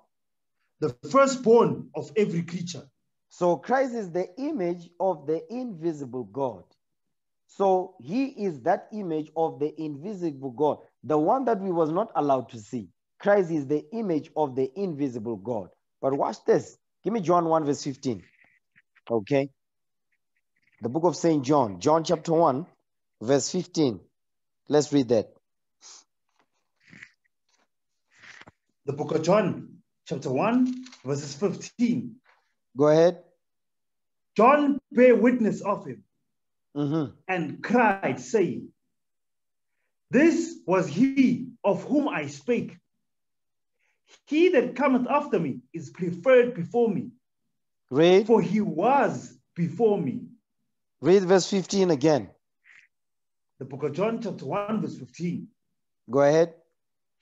[SPEAKER 2] The firstborn of every creature.
[SPEAKER 1] So Christ is the image of the invisible God. So he is that image of the invisible God, the one that we was not allowed to see. Christ is the image of the invisible God. But watch this. Give me John 1 verse 15. Okay. The book of St. John, John chapter 1 verse 15. Let's read that.
[SPEAKER 2] The book of John, chapter 1, verses 15.
[SPEAKER 1] Go ahead.
[SPEAKER 2] John bare witness of him
[SPEAKER 1] Mhm.
[SPEAKER 2] and cried, saying, This was he of whom I spake. He that cometh after me is preferred before me,
[SPEAKER 1] Read.
[SPEAKER 2] for he was before me.
[SPEAKER 1] Read verse 15 again.
[SPEAKER 2] The book of John, chapter 1, verse 15.
[SPEAKER 1] Go ahead.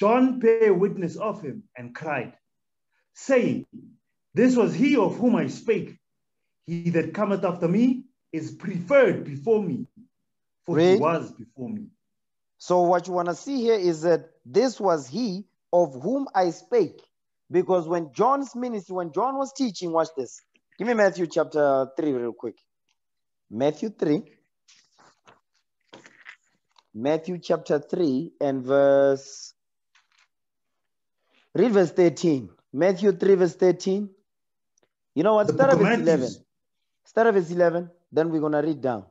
[SPEAKER 2] John bare witness of him and cried, saying, This was he of whom I spake. He that cometh after me is preferred before me, for he was before me.
[SPEAKER 1] So what you want to see here is that this was he of whom I spake. Because when John's ministry, when John was teaching, watch this. Give me Matthew chapter 3 real quick. Matthew 3. Matthew chapter 3 and verse read verse 13. Matthew 3 verse 13. You know what?
[SPEAKER 2] The
[SPEAKER 1] Start at
[SPEAKER 2] of
[SPEAKER 1] verse 11. Start at verse 11. Then we're going to read down.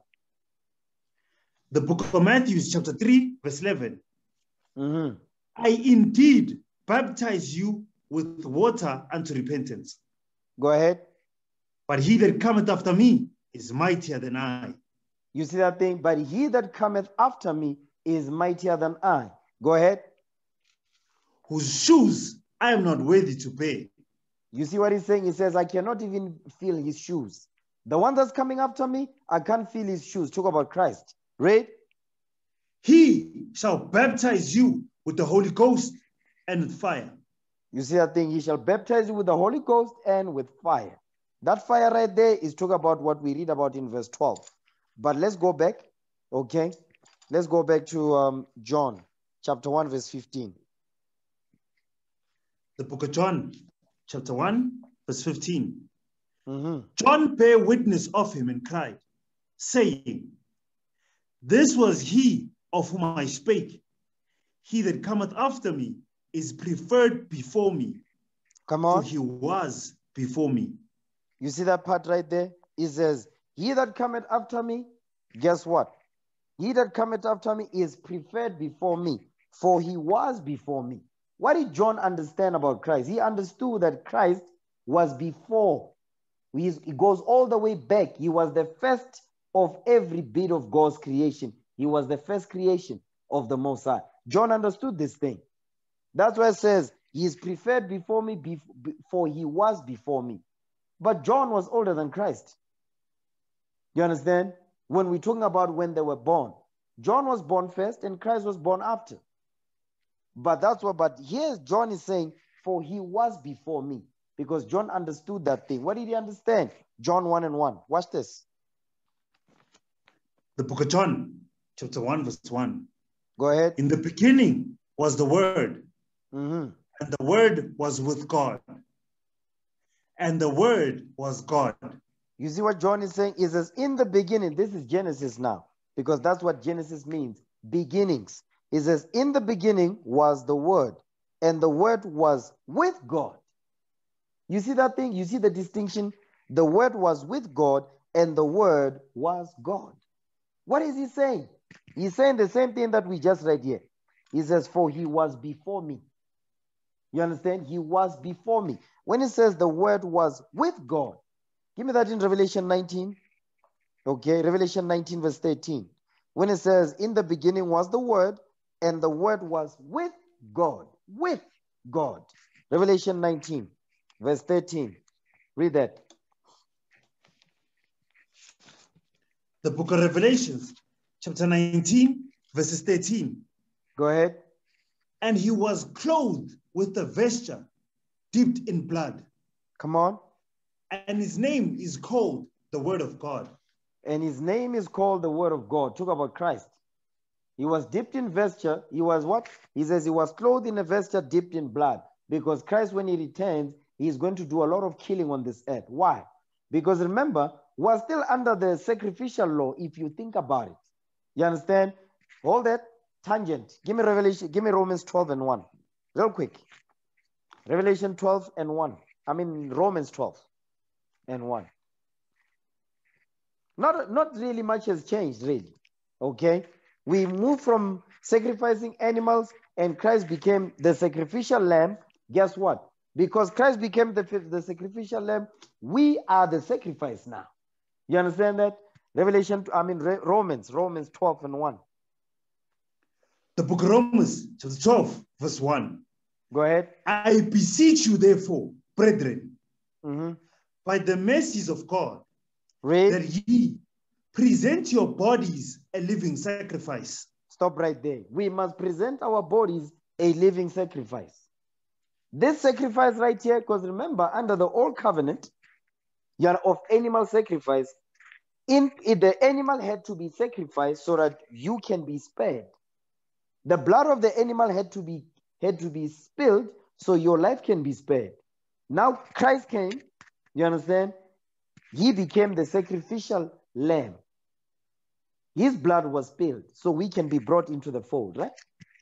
[SPEAKER 2] the book of Matthew, chapter 3, verse 11.
[SPEAKER 1] Mhm.
[SPEAKER 2] I indeed baptize you with water unto repentance,
[SPEAKER 1] Go ahead.
[SPEAKER 2] but he that cometh after me is mightier than I,
[SPEAKER 1] You see that thing? But he that cometh after me is mightier than I. Go ahead.
[SPEAKER 2] whose shoes I am not worthy to pay.
[SPEAKER 1] You see what he's saying? He says, I cannot even feel his shoes. The one that's coming after me, I can't feel his shoes. Talk about Christ. Read.
[SPEAKER 2] He shall baptize you with the Holy Ghost and with fire.
[SPEAKER 1] You see that thing? He shall baptize you with the Holy Ghost and with fire. That fire right there is talk about what we read about in verse 12. But let's go back. Okay. Let's go back to um, John chapter 1, verse 15.
[SPEAKER 2] The book of John, chapter 1, verse 15.
[SPEAKER 1] Mhm.
[SPEAKER 2] John bare witness of him and cried, saying, This was he of whom I spake. He that cometh after me is preferred before me,
[SPEAKER 1] Come
[SPEAKER 2] for he was before me.
[SPEAKER 1] You see that part right there? It says, He that cometh after me, guess what? He that cometh after me is preferred before me, for he was before me. What did John understand about Christ? He understood that Christ was before. He goes all the way back. He was the first of every bit of God's creation. He was the first creation of the Most High. John understood this thing. That's why it says, He is preferred before me, before, for he was before me. But John was older than Christ. You understand? When we're talking about when they were born, John was born first and Christ was born after. But that's what, but here John is saying, for he was before me. Because John understood that thing. What did he understand? John 1 and 1. Watch this.
[SPEAKER 2] The book of John, chapter 1, verse 1.
[SPEAKER 1] Go ahead.
[SPEAKER 2] In the beginning was the Word,
[SPEAKER 1] Mhm.
[SPEAKER 2] and the Word was with God. And the Word was God.
[SPEAKER 1] You see what John is saying? He says, In the beginning, this is Genesis now, because that's what Genesis means beginnings. He says, In the beginning was the Word, and the Word was with God. You see that thing? You see the distinction? The Word was with God, and the Word was God. What is he saying? He's saying the same thing that we just read here. He says, For he was before me. You understand? He was before me. When he says the Word was with God, Give me that in Revelation 19. Okay, Revelation 19, verse 13. When it says, In the beginning was the Word, and the Word was with God. With God. Revelation 19, verse 13. Read that.
[SPEAKER 2] The book of Revelations, chapter 19, verses 13.
[SPEAKER 1] Go ahead.
[SPEAKER 2] And he was clothed with a vesture dipped in blood,
[SPEAKER 1] Come on.
[SPEAKER 2] and his name is called the Word of God.
[SPEAKER 1] And his name is called the Word of God. Talk about Christ. He was dipped in vesture. He was what? He says he was clothed in a vesture dipped in blood. Because Christ, when he returns, he is going to do a lot of killing on this earth. Why? Because remember, we're still under the sacrificial law if you think about it. You understand? All that tangent. Give me Revelation, give me Romans 12 and 1. Real quick. Revelation 12 and 1. I mean Romans 12 and 1. Not, not really much has changed, really. Okay? We moved from sacrificing animals and Christ became the sacrificial lamb. Guess what? Because Christ became the, the sacrificial lamb, we are the sacrifice now. You understand that? Revelation, I mean Romans, Romans 12 and 1.
[SPEAKER 2] The book of Romans, chapter 12, verse 1.
[SPEAKER 1] Go ahead.
[SPEAKER 2] I beseech you, therefore, brethren,
[SPEAKER 1] Mhm.
[SPEAKER 2] by the mercies of God,
[SPEAKER 1] Read.
[SPEAKER 2] that ye present your bodies a living sacrifice,
[SPEAKER 1] Stop right there. We must present our bodies a living sacrifice. This sacrifice right here, because remember, under the old covenant you are of animal sacrifice, in, in the animal had to be sacrificed so that you can be spared. The blood of the animal had to be had to be spilled so your life can be spared. Now Christ came, you understand? He became the sacrificial lamb. His blood was spilled so we can be brought into the fold, right?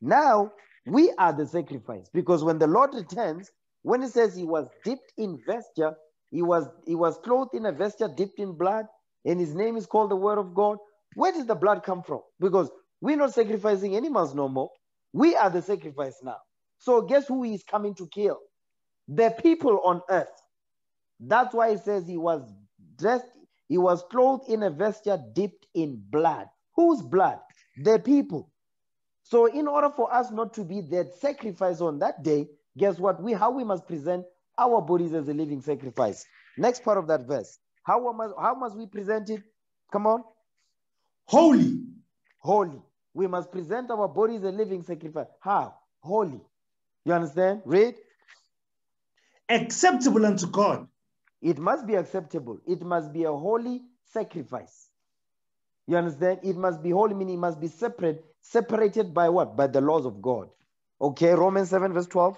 [SPEAKER 1] Now we are the sacrifice because when the Lord returns, when he says he was dipped in vesture, he was he was clothed in a vesture dipped in blood, and his name is called the Word of God. Where did the blood come from? Because we're not sacrificing animals no more. We are the sacrifice now. So guess who he is coming to kill? The people on earth. That's why he says he was dressed, he was clothed in a vesture dipped in blood. Whose blood? The people. So, in order for us not to be that sacrifice on that day, guess what? We how we must present our bodies as a living sacrifice. Next part of that verse. How must how must we present it? Come on,
[SPEAKER 2] holy,
[SPEAKER 1] holy. We must present our bodies a living sacrifice. How? Holy. You understand? Read.
[SPEAKER 2] acceptable unto God,
[SPEAKER 1] It must be acceptable. It must be a holy sacrifice. You understand? It must be holy, meaning it must be separate, separated by what? By the laws of God. Okay, Romans 7, verse 12.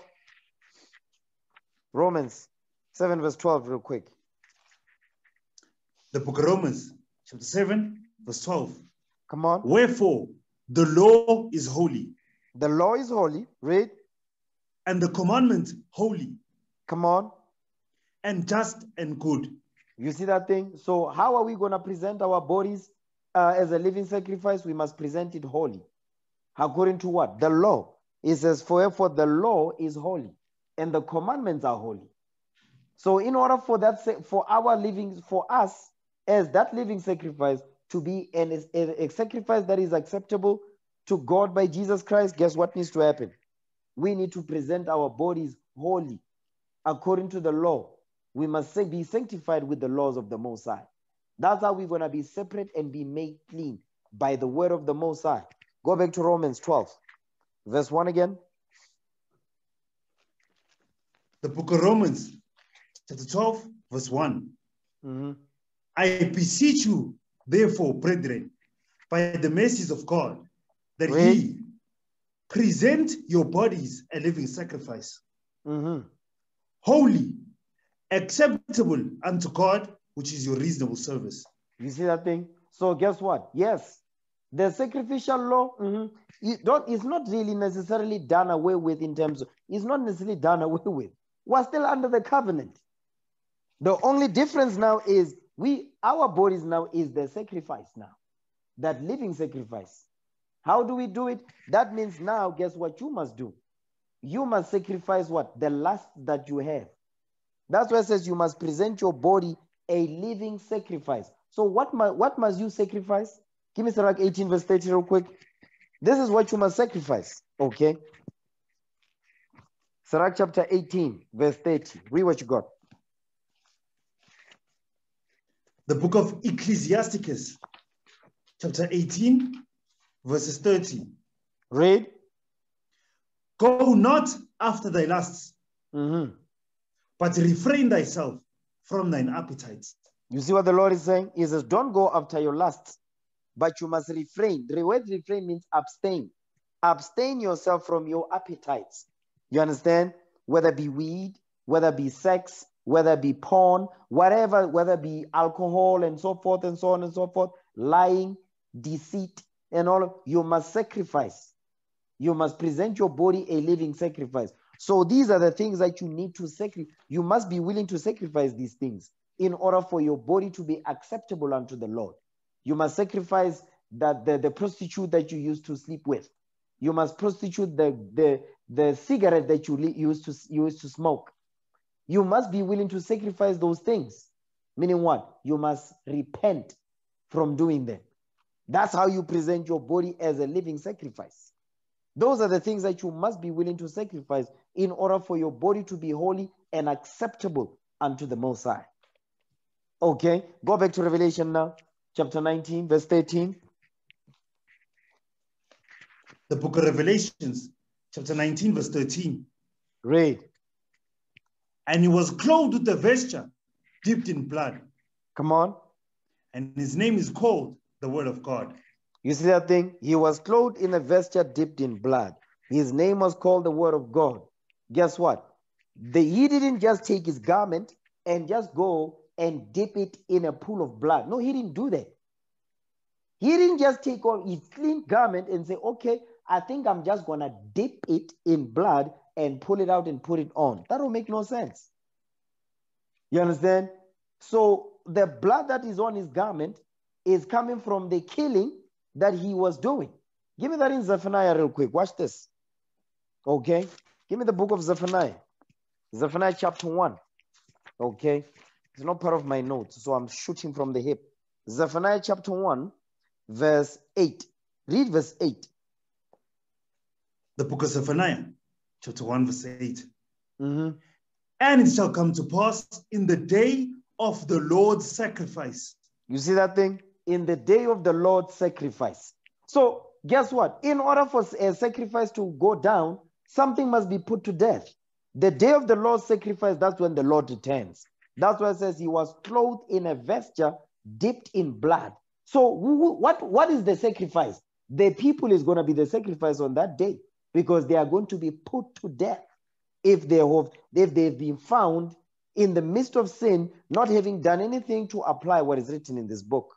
[SPEAKER 1] Romans 7, verse 12, real quick.
[SPEAKER 2] the book of Romans, chapter 7, verse 12.
[SPEAKER 1] Come on.
[SPEAKER 2] Wherefore, the law is holy,
[SPEAKER 1] The law is holy. Read.
[SPEAKER 2] and the commandment holy,
[SPEAKER 1] Come on.
[SPEAKER 2] and just and good.
[SPEAKER 1] You see that thing? So, how are we going to present our bodies uh, as a living sacrifice? We must present it holy. According to what? The law. It says, For the law is holy, and the commandments are holy. So, in order for that, for our living, for us as that living sacrifice to be an, a, a sacrifice that is acceptable to God by Jesus Christ, guess what needs to happen? We need to present our bodies holy according to the law. We must be sanctified with the laws of the Most High. That's how we're going to be separate and be made clean by the word of the Most High. Go back to Romans 12, verse 1 again.
[SPEAKER 2] The book of Romans, chapter 12, verse 1.
[SPEAKER 1] Mhm.
[SPEAKER 2] I beseech you, therefore, brethren, by the mercies of God that
[SPEAKER 1] Read.
[SPEAKER 2] he present your bodies a living sacrifice,
[SPEAKER 1] Mhm.
[SPEAKER 2] holy, acceptable unto God, which is your reasonable service.
[SPEAKER 1] You see that thing? So guess what? Yes, the sacrificial law it don't, it's not really necessarily done away with in terms of it's not necessarily done <laughs> away with. We're still under the covenant. The only difference now is we our bodies now is the sacrifice now, that living sacrifice. How do we do it? That means now, guess what you must do? You must sacrifice what? The lust that you have. That's why it says you must present your body a living sacrifice. So what, mu- what must you sacrifice? Give me Sirach 18 verse 30 real quick. This is what you must sacrifice. Okay. Sirach chapter 18 verse 30. Read what you got.
[SPEAKER 2] The book of Ecclesiasticus, chapter 18, verses 30.
[SPEAKER 1] Read.
[SPEAKER 2] Go not after thy lusts,
[SPEAKER 1] Mhm.
[SPEAKER 2] but refrain thyself from thine appetites.
[SPEAKER 1] You see what the Lord is saying? He says, Don't go after your lusts, but you must refrain. The word refrain means abstain. Abstain yourself from your appetites. You understand? Whether it be weed, whether it be sex, whether it be porn, whatever, whether it be alcohol and so forth and so on and so forth, lying, deceit, and all, you must sacrifice. You must present your body a living sacrifice. So these are the things that you need to sacrifice. You must be willing to sacrifice these things in order for your body to be acceptable unto the Lord. You must sacrifice that the, the prostitute that you used to sleep with. You must prostitute the, the, the cigarette that you used to used to smoke. You must be willing to sacrifice those things. Meaning what? You must repent from doing them. That's how you present your body as a living sacrifice. Those are the things that you must be willing to sacrifice in order for your body to be holy and acceptable unto the Most High. Okay, go back to Revelation now, chapter 19, verse 13.
[SPEAKER 2] The book of Revelations, chapter 19, verse 13.
[SPEAKER 1] Read.
[SPEAKER 2] And he was clothed with a vesture dipped in blood,
[SPEAKER 1] Come on.
[SPEAKER 2] and his name is called the Word of God.
[SPEAKER 1] You see that thing? He was clothed in a vesture dipped in blood. His name was called the Word of God. Guess what? The, he didn't just take his garment and just go and dip it in a pool of blood. No, he didn't do that. He didn't just take off his clean garment and say, okay, I think I'm just going to dip it in blood and pull it out and put it on. That will make no sense. You understand? So the blood that is on his garment is coming from the killing that he was doing. Give me that in Zephaniah real quick. Watch this. Okay. Give me the book of Zephaniah. Zephaniah chapter 1. Okay. It's not part of my notes, so I'm shooting from the hip. Zephaniah chapter 1, verse 8. Read verse 8.
[SPEAKER 2] The book of Zephaniah, chapter 1, verse 8.
[SPEAKER 1] Mhm.
[SPEAKER 2] And it shall come to pass in the day of the Lord's sacrifice.
[SPEAKER 1] You see that thing? In the day of the Lord's sacrifice. So, guess what? In order for a sacrifice to go down, something must be put to death. The day of the Lord's sacrifice, that's when the Lord returns. That's why it says he was clothed in a vesture dipped in blood. So, what, what is the sacrifice? The people is going to be the sacrifice on that day because they are going to be put to death if they have if they've been found in the midst of sin, not having done anything to apply what is written in this book.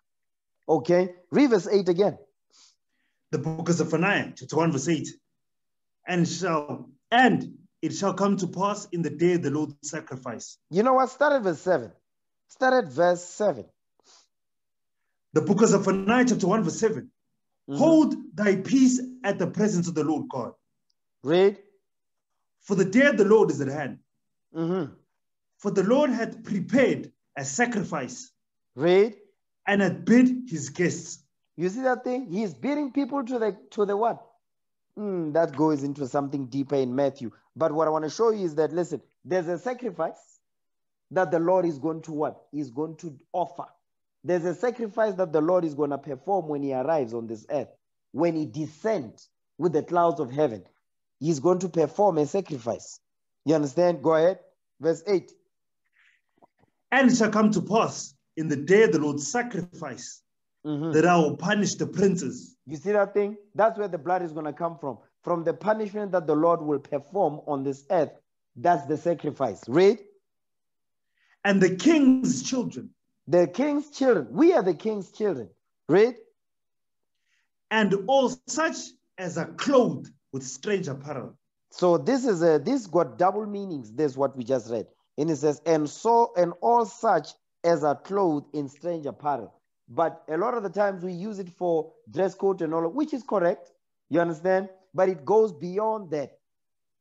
[SPEAKER 1] Okay, read verse 8 again.
[SPEAKER 2] The book of Zephaniah, chapter 1, verse 8. And shall and it shall come to pass in the day of the Lord's sacrifice.
[SPEAKER 1] You know what? Start at verse 7. Start at verse 7.
[SPEAKER 2] The book of Zephaniah, chapter 1, verse 7.
[SPEAKER 1] Mhm.
[SPEAKER 2] Hold thy peace at the presence of the Lord God,
[SPEAKER 1] Read.
[SPEAKER 2] for the day of the Lord is at hand.
[SPEAKER 1] Mhm.
[SPEAKER 2] For the Lord hath prepared a sacrifice
[SPEAKER 1] Read.
[SPEAKER 2] and hath bid his guests.
[SPEAKER 1] You see that thing? He's beating people to the to the what? Hmm, that goes into something deeper in Matthew. But what I want to show you is that listen, there's a sacrifice that the Lord is going to what? He's going to offer. There's a sacrifice that the Lord is going to perform when he arrives on this earth. When he descends with the clouds of heaven, he's going to perform a sacrifice. You understand? Go ahead. Verse 8.
[SPEAKER 2] And it shall come to pass in the day of the Lord's sacrifice
[SPEAKER 1] Mhm.
[SPEAKER 2] that I will punish the princes
[SPEAKER 1] You see that thing? That's where the blood is going to come from. From the punishment that the Lord will perform on this earth. That's the sacrifice. Read.
[SPEAKER 2] and the king's children,
[SPEAKER 1] The king's children. We are the king's children. Read.
[SPEAKER 2] and all such as are clothed with strange apparel.
[SPEAKER 1] So this is a this got double meanings. This is what we just read. And it says, and so and all such as are clothed in strange apparel. But a lot of the times we use it for dress code and all, which is correct. You understand? But it goes beyond that.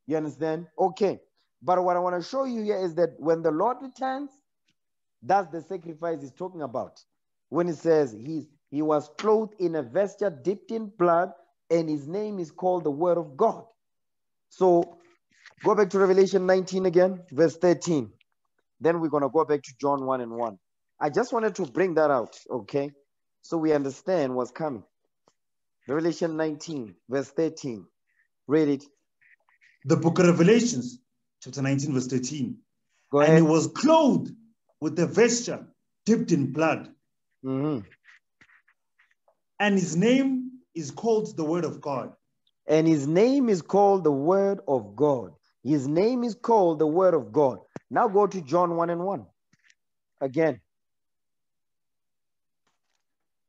[SPEAKER 1] You understand? Okay. But what I want to show you here is that when the Lord returns, that's the sacrifice he's talking about. When he says he's he was clothed in a vesture dipped in blood, and his name is called the Word of God. So go back to Revelation 19 again, verse 13. Then we're going to go back to John 1 and 1. I just wanted to bring that out, okay? So we understand what's coming. Revelation 19, verse 13. Read it.
[SPEAKER 2] The book of Revelations, chapter 19, verse 13.
[SPEAKER 1] Go ahead.
[SPEAKER 2] And he was clothed with a vesture dipped in blood,
[SPEAKER 1] Mhm.
[SPEAKER 2] and his name is called the Word of God.
[SPEAKER 1] And his name is called the Word of God. His name is called the Word of God. Now go to John 1 and 1. Again.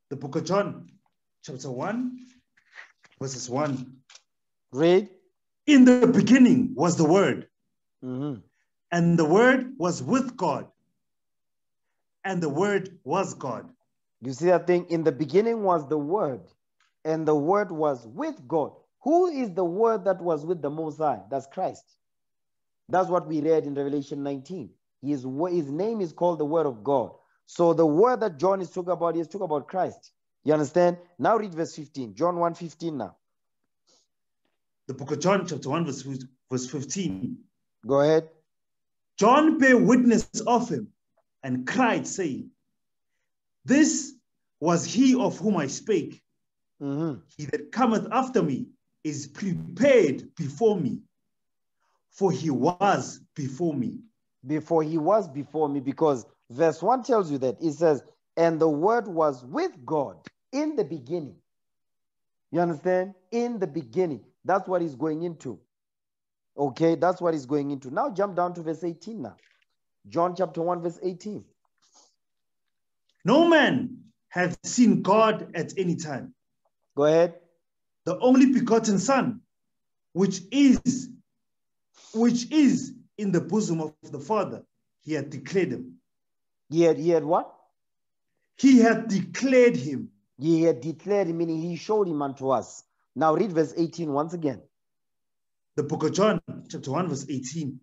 [SPEAKER 2] The book of John, chapter 1, verses 1.
[SPEAKER 1] Read.
[SPEAKER 2] In the beginning was the Word,
[SPEAKER 1] Mhm.
[SPEAKER 2] and the Word was with God, and the Word was God.
[SPEAKER 1] You see that thing? In the beginning was the Word, and the Word was with God. Who is the Word that was with the Most High? That's Christ. That's what we read in Revelation 19. His, his name is called the Word of God. So the word that John is talking about, is talking about Christ. You understand? Now read verse 15. John 1 15 now.
[SPEAKER 2] The book of John, chapter 1, verse, verse 15.
[SPEAKER 1] Go ahead.
[SPEAKER 2] John bare witness of him and cried, saying, This was he of whom I spake.
[SPEAKER 1] Mhm.
[SPEAKER 2] He that cometh after me is prepared before me, for he was before me.
[SPEAKER 1] Before he was before me, because verse 1 tells you that it says, and the word was with God in the beginning. You understand? In the beginning. That's what he's going into. Okay, that's what he's going into. Now jump down to verse 18 now. John chapter 1, verse 18.
[SPEAKER 2] No man hath seen God at any time.
[SPEAKER 1] Go ahead.
[SPEAKER 2] The only begotten Son, which is, which is in the bosom of the Father, he had declared him.
[SPEAKER 1] He had, he had what?
[SPEAKER 2] He hath declared him.
[SPEAKER 1] He had declared him, meaning he showed him unto us. Now read verse 18 once again.
[SPEAKER 2] The book of John, chapter 1, verse 18.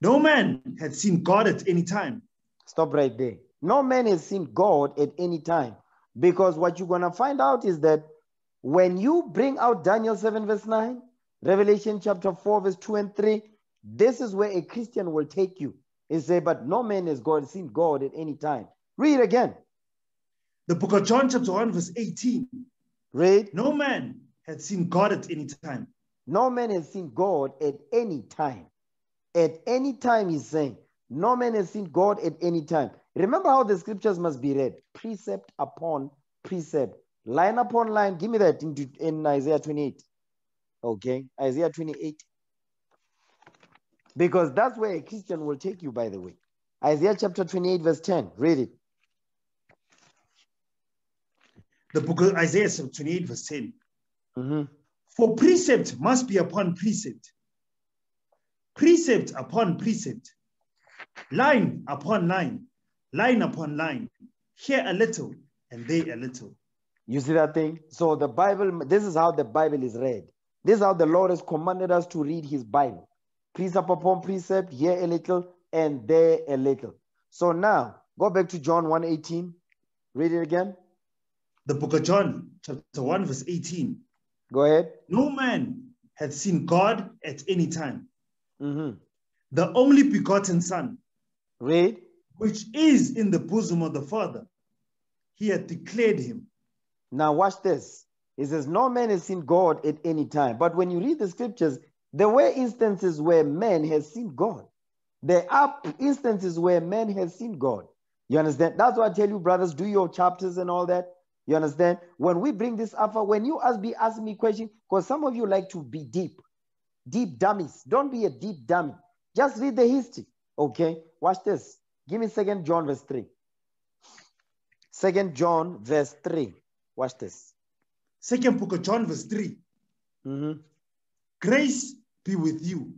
[SPEAKER 2] No man had seen God at any time.
[SPEAKER 1] Stop right there. No man has seen God at any time. Because what you're going to find out is that when you bring out Daniel 7, verse 9, Revelation chapter 4, verse 2 and 3, this is where a Christian will take you and say, But no man has God seen God at any time. Read again.
[SPEAKER 2] The book of John, chapter 1, verse 18.
[SPEAKER 1] Read.
[SPEAKER 2] No man had seen God at any time.
[SPEAKER 1] No man has seen God at any time. At any time, he's saying, no man has seen God at any time. Remember how the scriptures must be read precept upon precept, line upon line. Give me that in, in Isaiah 28. Okay, Isaiah 28. Because that's where a Christian will take you, by the way. Isaiah chapter 28, verse 10. Read it.
[SPEAKER 2] The book of Isaiah, chapter 28, verse 10.
[SPEAKER 1] Mhm.
[SPEAKER 2] For precept must be upon precept, precept upon precept, line upon line, line upon line, here a little and there a little.
[SPEAKER 1] You see that thing? So the Bible, this is how the Bible is read. This is how the Lord has commanded us to read his Bible. Precept upon precept, here a little and there a little. So now go back to John 1:18. Read it again.
[SPEAKER 2] The book of John, chapter 1, verse 18.
[SPEAKER 1] Go ahead.
[SPEAKER 2] No man hath seen God at any time.
[SPEAKER 1] Mhm.
[SPEAKER 2] The only begotten Son,
[SPEAKER 1] Read.
[SPEAKER 2] Which is in the bosom of the Father, he had declared him.
[SPEAKER 1] Now watch this. It says, No man has seen God at any time. But when you read the scriptures, there were instances where man has seen God. There are instances where man has seen God. You understand? That's why I tell you, brothers, do your chapters and all that. You understand? When we bring this alpha, when you ask be asking me question, because some of you like to be deep, deep dummies. Don't be a deep dummy. Just read the history. Okay, watch this. Give me second John verse 3. Second John verse 3. Watch this.
[SPEAKER 2] Second book of John, verse 3.
[SPEAKER 1] Mhm.
[SPEAKER 2] Grace be with you,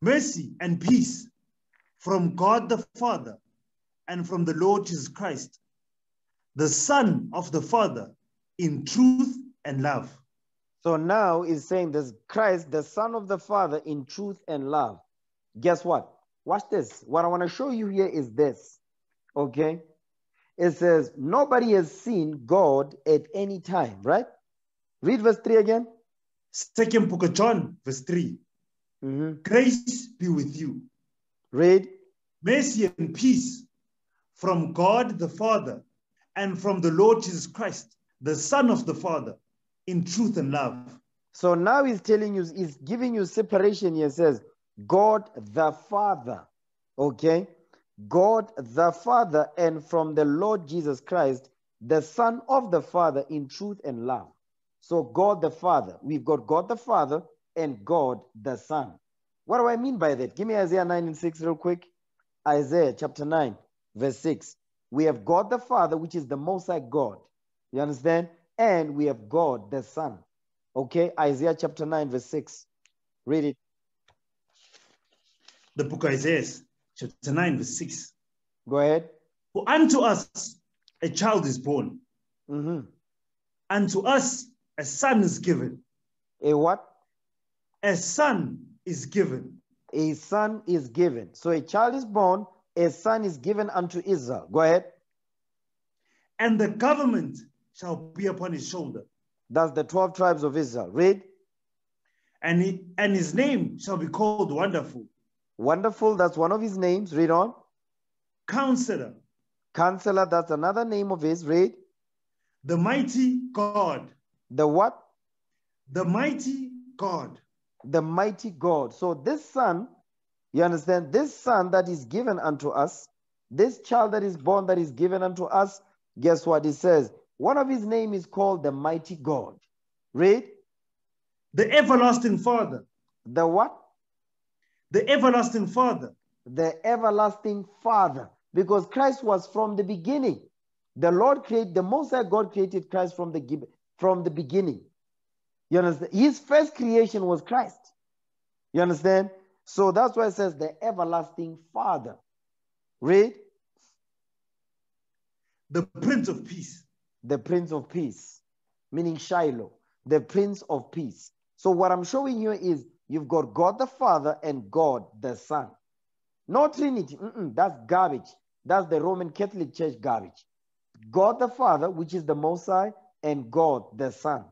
[SPEAKER 2] mercy and peace from God the Father and from the Lord Jesus Christ, the Son of the Father, in truth and love.
[SPEAKER 1] So now is saying this Christ, the Son of the Father, in truth and love. Guess what? Watch this. What I want to show you here is this. Okay. It says, Nobody has seen God at any time, right? Read verse 3 again.
[SPEAKER 2] Second book of John, verse 3.
[SPEAKER 1] Mhm.
[SPEAKER 2] Grace be with you,
[SPEAKER 1] Read.
[SPEAKER 2] mercy and peace from God the Father and from the Lord Jesus Christ, the Son of the Father, in truth and love.
[SPEAKER 1] So now he's telling you, he's giving you separation He says, God the Father. Okay? God the Father, and from the Lord Jesus Christ, the Son of the Father, in truth and love. So, God the Father. We've got God the Father and God the Son. What do I mean by that? Give me Isaiah 9 and 6 real quick. Isaiah chapter 9, verse 6. We have God the Father, which is the Most High God. You understand? And we have God the Son. Okay, Isaiah chapter 9, verse 6. Read it.
[SPEAKER 2] The book of Isaiah, chapter 9, verse 6.
[SPEAKER 1] Go ahead.
[SPEAKER 2] For unto us a child is born,
[SPEAKER 1] Mhm.
[SPEAKER 2] unto us a son is given.
[SPEAKER 1] A what?
[SPEAKER 2] A son is given,
[SPEAKER 1] A son is given. So a child is born, a son is given unto Israel. Go ahead.
[SPEAKER 2] and the government shall be upon his shoulder,
[SPEAKER 1] That's the 12 tribes of Israel. Read.
[SPEAKER 2] and, he, and his name shall be called Wonderful,
[SPEAKER 1] Wonderful, that's one of his names. Read on.
[SPEAKER 2] Counselor,
[SPEAKER 1] Counselor, that's another name of his. Read.
[SPEAKER 2] the mighty God,
[SPEAKER 1] The what?
[SPEAKER 2] the mighty God.
[SPEAKER 1] The mighty God. So this son, you understand, this son that is given unto us, this child that is born that is given unto us, guess what? he says, one of his name is called the mighty God. Read.
[SPEAKER 2] The everlasting Father,
[SPEAKER 1] The what?
[SPEAKER 2] The everlasting Father,
[SPEAKER 1] the everlasting Father, because Christ was from the beginning. The Lord created, the Most High God created Christ from the from the beginning. You understand? His first creation was Christ. You understand? So that's why it says the everlasting Father. Read
[SPEAKER 2] the Prince of Peace,
[SPEAKER 1] the Prince of Peace, meaning Shiloh, the Prince of Peace. So what I'm showing you is you've got God the Father and God the Son. No Trinity. Mm-mm, that's garbage. That's the Roman Catholic Church garbage. God the Father, which is the Most High, and God the Son.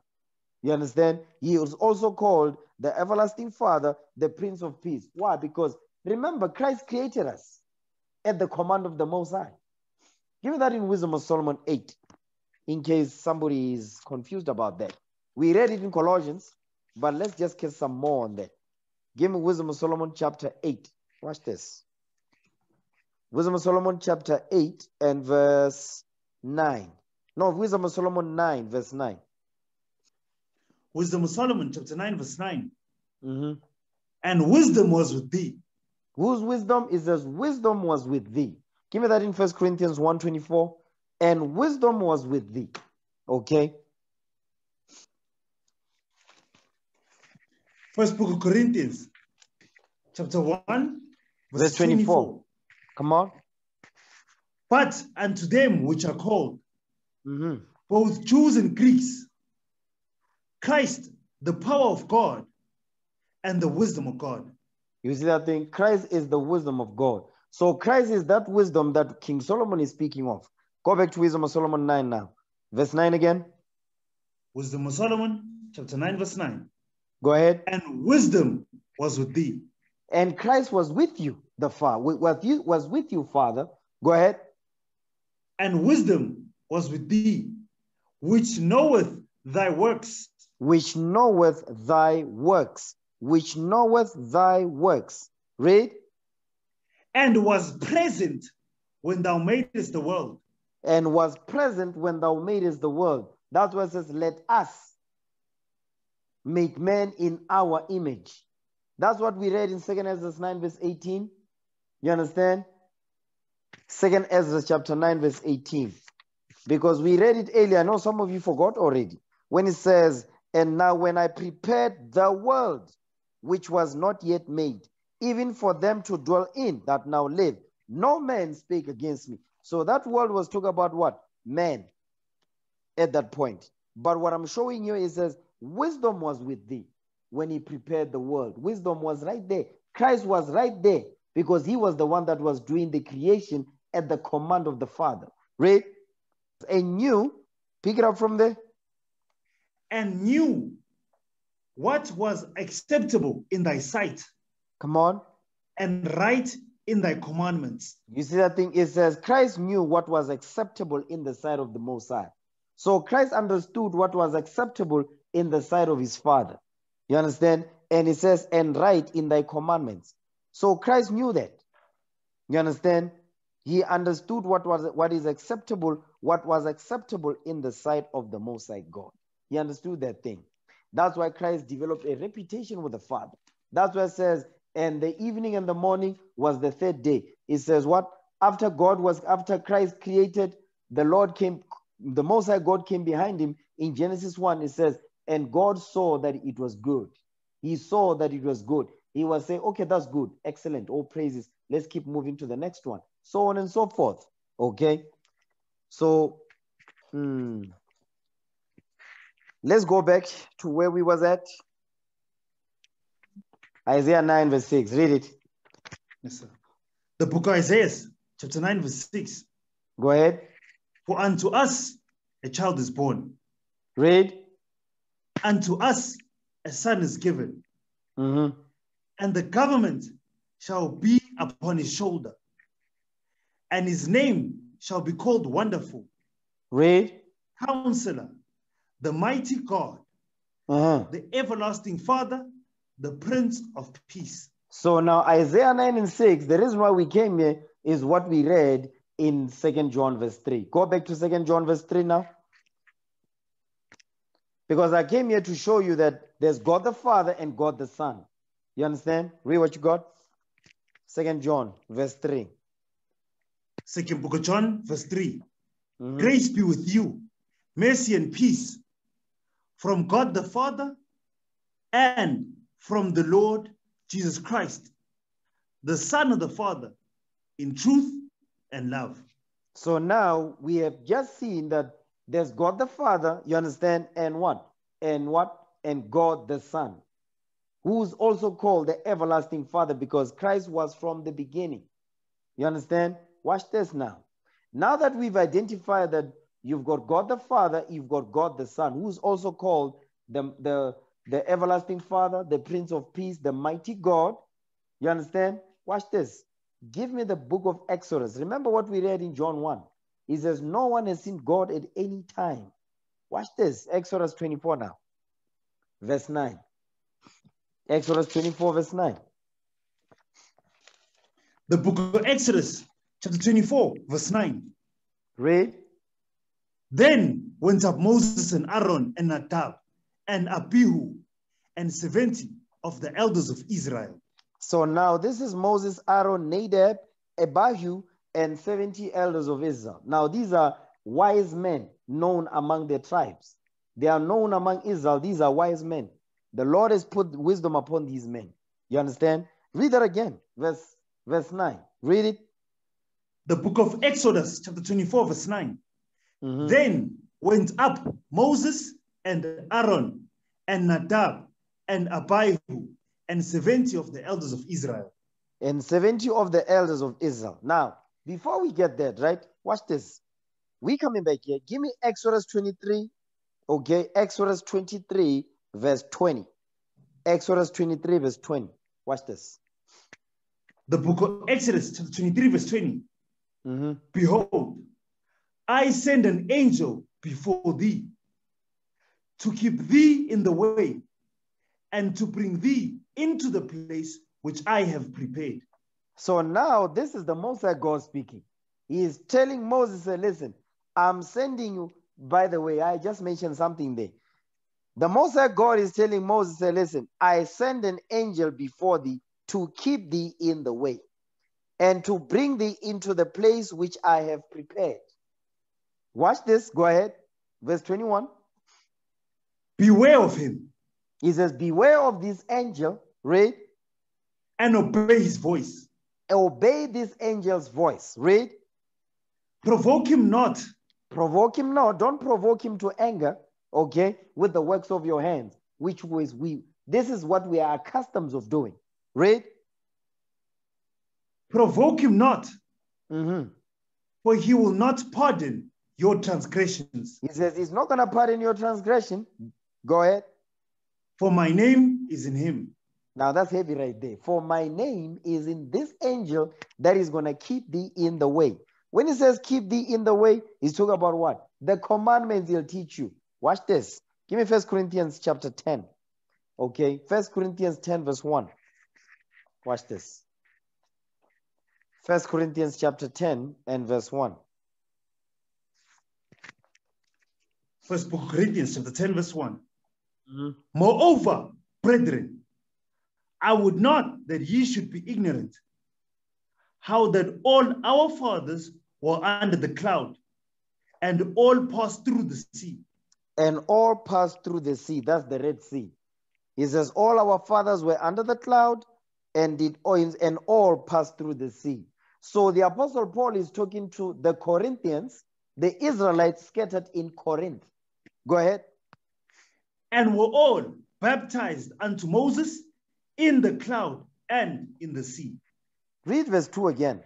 [SPEAKER 1] You understand? He was also called the Everlasting Father, the Prince of Peace. Why? Because remember, Christ created us at the command of the Most High. Give me that in Wisdom of Solomon 8, in case somebody is confused about that. We read it in Colossians, but let's just get some more on that. Give me Wisdom of Solomon chapter 8. Watch this. Wisdom of Solomon chapter 8 and verse 9. No, Wisdom of Solomon 9, verse 9.
[SPEAKER 2] Wisdom of Solomon, chapter 9, verse 9.
[SPEAKER 1] Mhm.
[SPEAKER 2] And wisdom was with thee,
[SPEAKER 1] Whose wisdom is as wisdom was with thee. Give me that in First Corinthians 1:24. And wisdom was with thee. Okay.
[SPEAKER 2] First book of Corinthians, chapter 1,
[SPEAKER 1] Verse 24. Come on.
[SPEAKER 2] But unto them which are called,
[SPEAKER 1] Mhm.
[SPEAKER 2] both Jews and Greeks, Christ, the power of God and the wisdom of God.
[SPEAKER 1] You see that thing? Christ is the wisdom of God. So Christ is that wisdom that King Solomon is speaking of. Go back to Wisdom of Solomon 9 now. Verse 9 again.
[SPEAKER 2] Wisdom of Solomon, chapter 9, verse 9.
[SPEAKER 1] Go ahead.
[SPEAKER 2] And wisdom was with thee,
[SPEAKER 1] And Christ was with you, the Father. Was, you, was with you, Father. Go ahead.
[SPEAKER 2] and wisdom was with thee, which knoweth thy works,
[SPEAKER 1] Which knoweth thy works. Which knoweth thy works. Read.
[SPEAKER 2] and was present when thou madest the world,
[SPEAKER 1] and was present when thou madest the world. That's why it says, Let us make man in our image. That's what we read in 2nd Ezra 9, verse 18. You understand? 2nd Ezra chapter 9, verse 18. Because we read it earlier. I know some of you forgot already. When it says, And now when I prepared the world, which was not yet made, even for them to dwell in that now live, no man spake against me. So that world was talking about what? Man at that point. But what I'm showing you is says, wisdom was with thee when he prepared the world. Wisdom was right there. Christ was right there because he was the one that was doing the creation at the command of the Father. Read. And knew, pick it up from there.
[SPEAKER 2] and knew what was acceptable in thy sight
[SPEAKER 1] Come on.
[SPEAKER 2] and right in thy commandments.
[SPEAKER 1] You see that thing? It says Christ knew what was acceptable in the sight of the Most High. So Christ understood what was acceptable in the sight of his Father. You understand? And he says, and right in thy commandments. So Christ knew that. You understand? He understood what was what is acceptable, what was acceptable in the sight of the Most High God. He understood that thing. That's why Christ developed a reputation with the Father. That's why it says, and the evening and the morning was the third day. It says what? After God was, after Christ created, the Lord came, the Most High God came behind him. In Genesis 1, it says, and God saw that it was good. He saw that it was good. He was saying, okay, that's good. Excellent. All praises. Let's keep moving to the next one. So on and so forth. Okay. So hmm. let's go back to where we was at. Isaiah 9, verse 6. Read it.
[SPEAKER 2] Yes, sir. The book of Isaiah, chapter 9, verse 6.
[SPEAKER 1] Go ahead.
[SPEAKER 2] For unto us a child is born,
[SPEAKER 1] Read.
[SPEAKER 2] Unto us a son is given,
[SPEAKER 1] Mhm.
[SPEAKER 2] and the government shall be upon his shoulder, and his name shall be called Wonderful,
[SPEAKER 1] Read.
[SPEAKER 2] Counselor, the Mighty God,
[SPEAKER 1] Uh-huh.
[SPEAKER 2] the Everlasting Father, the Prince of Peace.
[SPEAKER 1] So now Isaiah 9 and 6, the reason why we came here is what we read in Second John verse 3. Go back to Second John verse 3 now. Because I came here to show you that there's God the Father and God the Son. You understand? Read what you got. Second John verse 3.
[SPEAKER 2] Second book of John, verse 3.
[SPEAKER 1] Mhm.
[SPEAKER 2] Grace be with you, mercy and peace from God the Father and from the Lord Jesus Christ, the Son of the Father, in truth and love.
[SPEAKER 1] So now we have just seen that there's God the Father, you understand, and what? And what? And God the Son, who's also called the everlasting Father because Christ was from the beginning. You understand? Watch this now. Now that we've identified that you've got God the Father, you've got God the Son, who's also called the, the, the everlasting Father, the Prince of Peace, the mighty God. You understand? Watch this. Give me the book of Exodus. Remember what we read in John 1. He says, No one has seen God at any time. Watch this. Exodus 24 now, verse 9. Exodus 24, verse 9.
[SPEAKER 2] The book of Exodus, chapter 24, verse 9.
[SPEAKER 1] Read.
[SPEAKER 2] Then went up Moses and Aaron and Nadab and Abihu and 70 of the elders of Israel.
[SPEAKER 1] So now this is Moses, Aaron, Nadab, Abihu, and 70 elders of Israel. Now these are wise men known among their tribes. They are known among Israel. These are wise men. The Lord has put wisdom upon these men. You understand? Read that again. Verse, verse 9. Read it.
[SPEAKER 2] The book of Exodus, chapter 24, verse 9.
[SPEAKER 1] Mhm.
[SPEAKER 2] Then went up Moses and Aaron and Nadab and Abihu and 70 of the elders of Israel.
[SPEAKER 1] and 70 of the elders of Israel. Now, before we get that, right? Watch this. We coming back here. Give me Exodus 23. Okay, Exodus 23, verse 20. Exodus 23, verse 20. Watch this.
[SPEAKER 2] The book of Exodus, 23, verse 20.
[SPEAKER 1] Mhm.
[SPEAKER 2] Behold, I send an angel before thee to keep thee in the way and to bring thee into the place which I have prepared.
[SPEAKER 1] So now this is the Most High God speaking. He is telling Moses, listen, I'm sending you. By the way, I just mentioned something there. The Most High God is telling Moses, listen, I send an angel before thee to keep thee in the way and to bring thee into the place which I have prepared. Watch this. Go ahead. Verse 21.
[SPEAKER 2] Beware of him
[SPEAKER 1] He says, Beware of this angel, read,
[SPEAKER 2] and obey his voice.
[SPEAKER 1] Obey this angel's voice. Read,
[SPEAKER 2] Provoke him not,
[SPEAKER 1] provoke him not. Don't provoke him to anger, okay, with the works of your hands, which was we. This is what we are accustomed of doing. Read.
[SPEAKER 2] provoke him not,
[SPEAKER 1] Mhm.
[SPEAKER 2] for he will not pardon your transgressions.
[SPEAKER 1] He says, He's not going to pardon your transgression. Go ahead.
[SPEAKER 2] For my name is in him.
[SPEAKER 1] Now that's heavy right there. For my name is in this angel that is going to keep thee in the way. When he says keep thee in the way, he's talking about what? The commandments he'll teach you. Watch this. Give me First Corinthians chapter 10. Okay. First Corinthians 10, verse 1. Watch this. First Corinthians chapter 10 and verse 1.
[SPEAKER 2] First book Corinthians, chapter 10, verse one mm-hmm. Moreover, brethren, I would not that ye should be ignorant how that all our fathers were under the cloud and all passed through the sea.
[SPEAKER 1] and all passed through the sea. That's the Red Sea. He says, All our fathers were under the cloud and did and all passed through the sea. So the Apostle Paul is talking to the Corinthians, the Israelites scattered in Corinth. Go ahead.
[SPEAKER 2] and were all baptized unto Moses in the cloud and in the sea.
[SPEAKER 1] Read verse 2 again.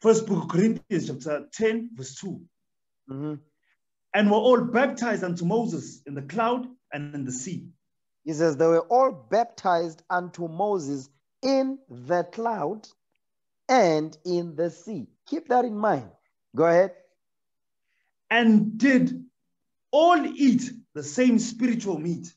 [SPEAKER 2] First book of Corinthians, chapter 10, verse 2.
[SPEAKER 1] Mhm.
[SPEAKER 2] And were all baptized unto Moses in the cloud and in the sea.
[SPEAKER 1] He says, They were all baptized unto Moses in the cloud and in the sea. Keep that in mind. Go ahead.
[SPEAKER 2] And did all eat the same spiritual meat.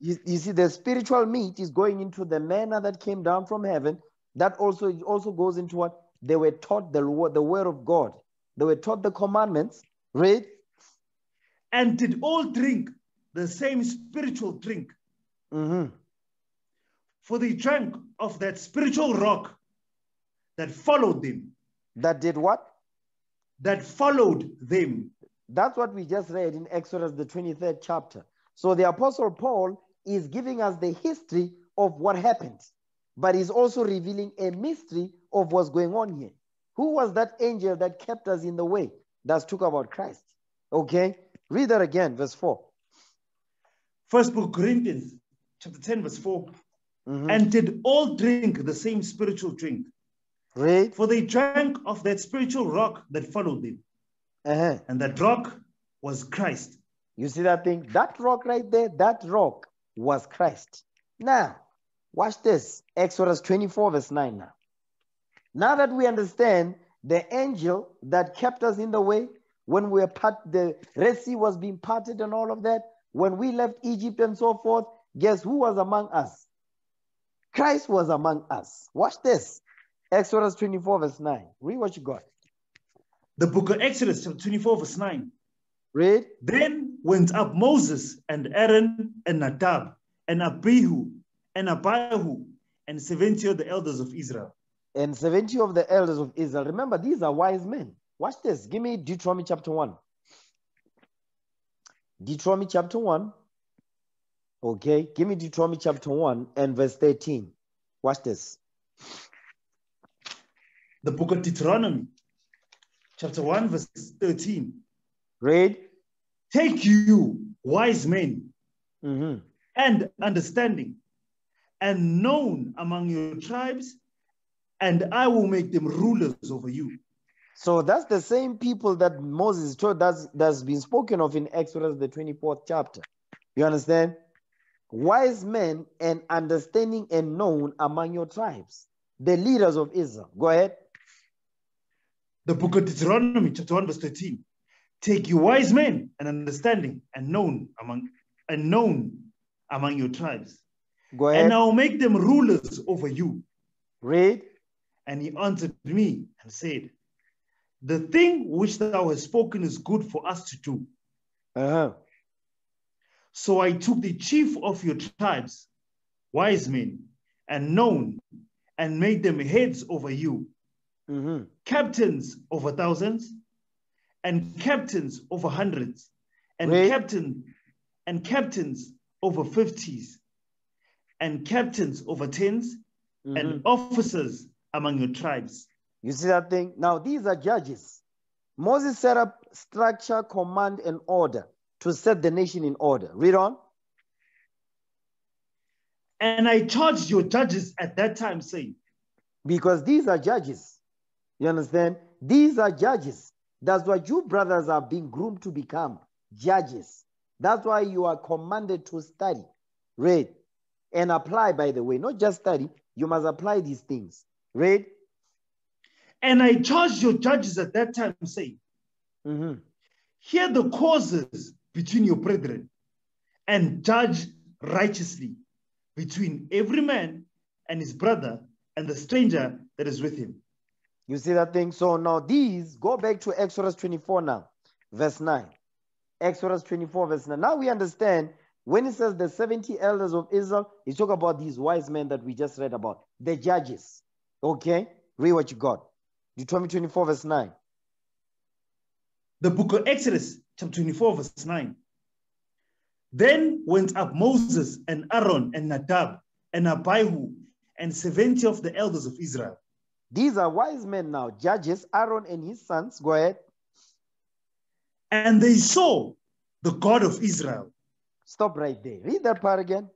[SPEAKER 1] You, you see, the spiritual meat is going into the manna that came down from heaven. That also also goes into what they were taught the the word of God. They were taught the commandments. Read.
[SPEAKER 2] And did all drink the same spiritual drink.
[SPEAKER 1] Mhm.
[SPEAKER 2] For they drank of that spiritual rock that followed them,
[SPEAKER 1] That did what?
[SPEAKER 2] that followed them.
[SPEAKER 1] That's what we just read in Exodus, the 23rd chapter. So the Apostle Paul is giving us the history of what happened, but is also revealing a mystery of what's going on here. Who was that angel that kept us in the way? That's talk about Christ. Okay, read that again, verse 4.
[SPEAKER 2] First book Corinthians, chapter 10, verse 4.
[SPEAKER 1] Mhm.
[SPEAKER 2] And did all drink the same spiritual drink.
[SPEAKER 1] Read.
[SPEAKER 2] For they drank of that spiritual rock that followed them.
[SPEAKER 1] Uh-huh.
[SPEAKER 2] And that rock was Christ.
[SPEAKER 1] You see that thing? That rock right there, that rock was Christ. Now, watch this. Exodus 24, verse 9 now. Now that we understand the angel that kept us in the way, when we were part, the Red Sea was being parted and all of that, when we left Egypt and so forth, guess who was among us? Christ was among us. Watch this. Exodus 24, verse 9. Read what you got.
[SPEAKER 2] The book of Exodus, 24, verse 9.
[SPEAKER 1] Read.
[SPEAKER 2] Then went up Moses and Aaron and Nadab and Abihu and Abihu and 70 of the elders of Israel.
[SPEAKER 1] and 70 of the elders of Israel. Remember, these are wise men. Watch this. Give me Deuteronomy chapter 1. Deuteronomy chapter 1. Okay. Give me Deuteronomy chapter 1 and verse 13. Watch this.
[SPEAKER 2] The book of Deuteronomy, chapter 1, verse 13.
[SPEAKER 1] Read.
[SPEAKER 2] Take you wise men
[SPEAKER 1] Mhm.
[SPEAKER 2] and understanding and known among your tribes, and I will make them rulers over you.
[SPEAKER 1] So that's the same people that Moses told that's that's been spoken of in Exodus the 24th chapter. You understand? Wise men and understanding and known among your tribes, the leaders of Israel. Go ahead.
[SPEAKER 2] The book of Deuteronomy, chapter 1, verse 13. Take you wise men and understanding and known among and known among your tribes,
[SPEAKER 1] Go ahead.
[SPEAKER 2] and I will make them rulers over you.
[SPEAKER 1] Read.
[SPEAKER 2] And he answered me and said, The thing which thou hast spoken is good for us to do.
[SPEAKER 1] Uh-huh.
[SPEAKER 2] So I took the chief of your tribes, wise men, and known, and made them heads over you,
[SPEAKER 1] Mhm.
[SPEAKER 2] captains over thousands, and captains over hundreds, and
[SPEAKER 1] Wait.
[SPEAKER 2] captain and captains over fifties, and captains over tens,
[SPEAKER 1] Mhm.
[SPEAKER 2] and officers among your tribes.
[SPEAKER 1] You see that thing? Now, these are judges. Moses set up structure, command, and order to set the nation in order. Read on.
[SPEAKER 2] And I charged your judges at that time, saying,
[SPEAKER 1] Because these are judges. You understand? These are judges. That's what you brothers are being groomed to become judges. That's why you are commanded to study, read, and apply, by the way. Not just study, you must apply these things. Read.
[SPEAKER 2] And I charged your judges at that time, saying,
[SPEAKER 1] Mhm.
[SPEAKER 2] Hear the causes between your brethren, and judge righteously between every man and his brother and the stranger that is with him.
[SPEAKER 1] You see that thing? So now these go back to Exodus 24 now, verse 9. Exodus 24, verse 9. Now we understand when it says the 70 elders of Israel, it's talking about these wise men that we just read about, the judges. Okay? Read what you got. Deuteronomy 24, verse 9.
[SPEAKER 2] The book of Exodus, chapter 24, verse 9. Then went up Moses and Aaron and Nadab and Abihu and 70 of the elders of Israel.
[SPEAKER 1] These are wise men now, judges, Aaron and his sons. Go ahead.
[SPEAKER 2] And they saw the God of Israel.
[SPEAKER 1] Stop right there. Read that part again.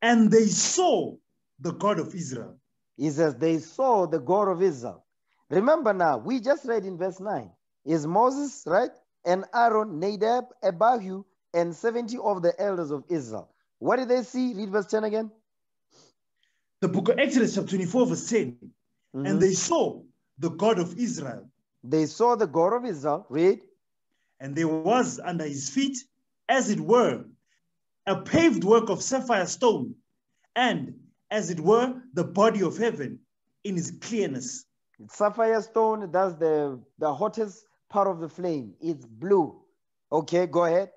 [SPEAKER 2] And they saw the God of Israel.
[SPEAKER 1] He says, They saw the God of Israel. Remember now, we just read in verse 9 is Moses, right? And Aaron, Nadab, Abihu, and 70 of the elders of Israel. What did they see? Read verse 10 again.
[SPEAKER 2] The book of Exodus, chapter 24, verse 10.
[SPEAKER 1] Mhm.
[SPEAKER 2] And they saw the God of Israel,
[SPEAKER 1] They saw the God of Israel. Read.
[SPEAKER 2] and there was under his feet, as it were, a paved work of sapphire stone, and as it were, the body of heaven in his clearness.
[SPEAKER 1] Sapphire stone, that's the, the hottest part of the flame. It's blue. Okay, go ahead.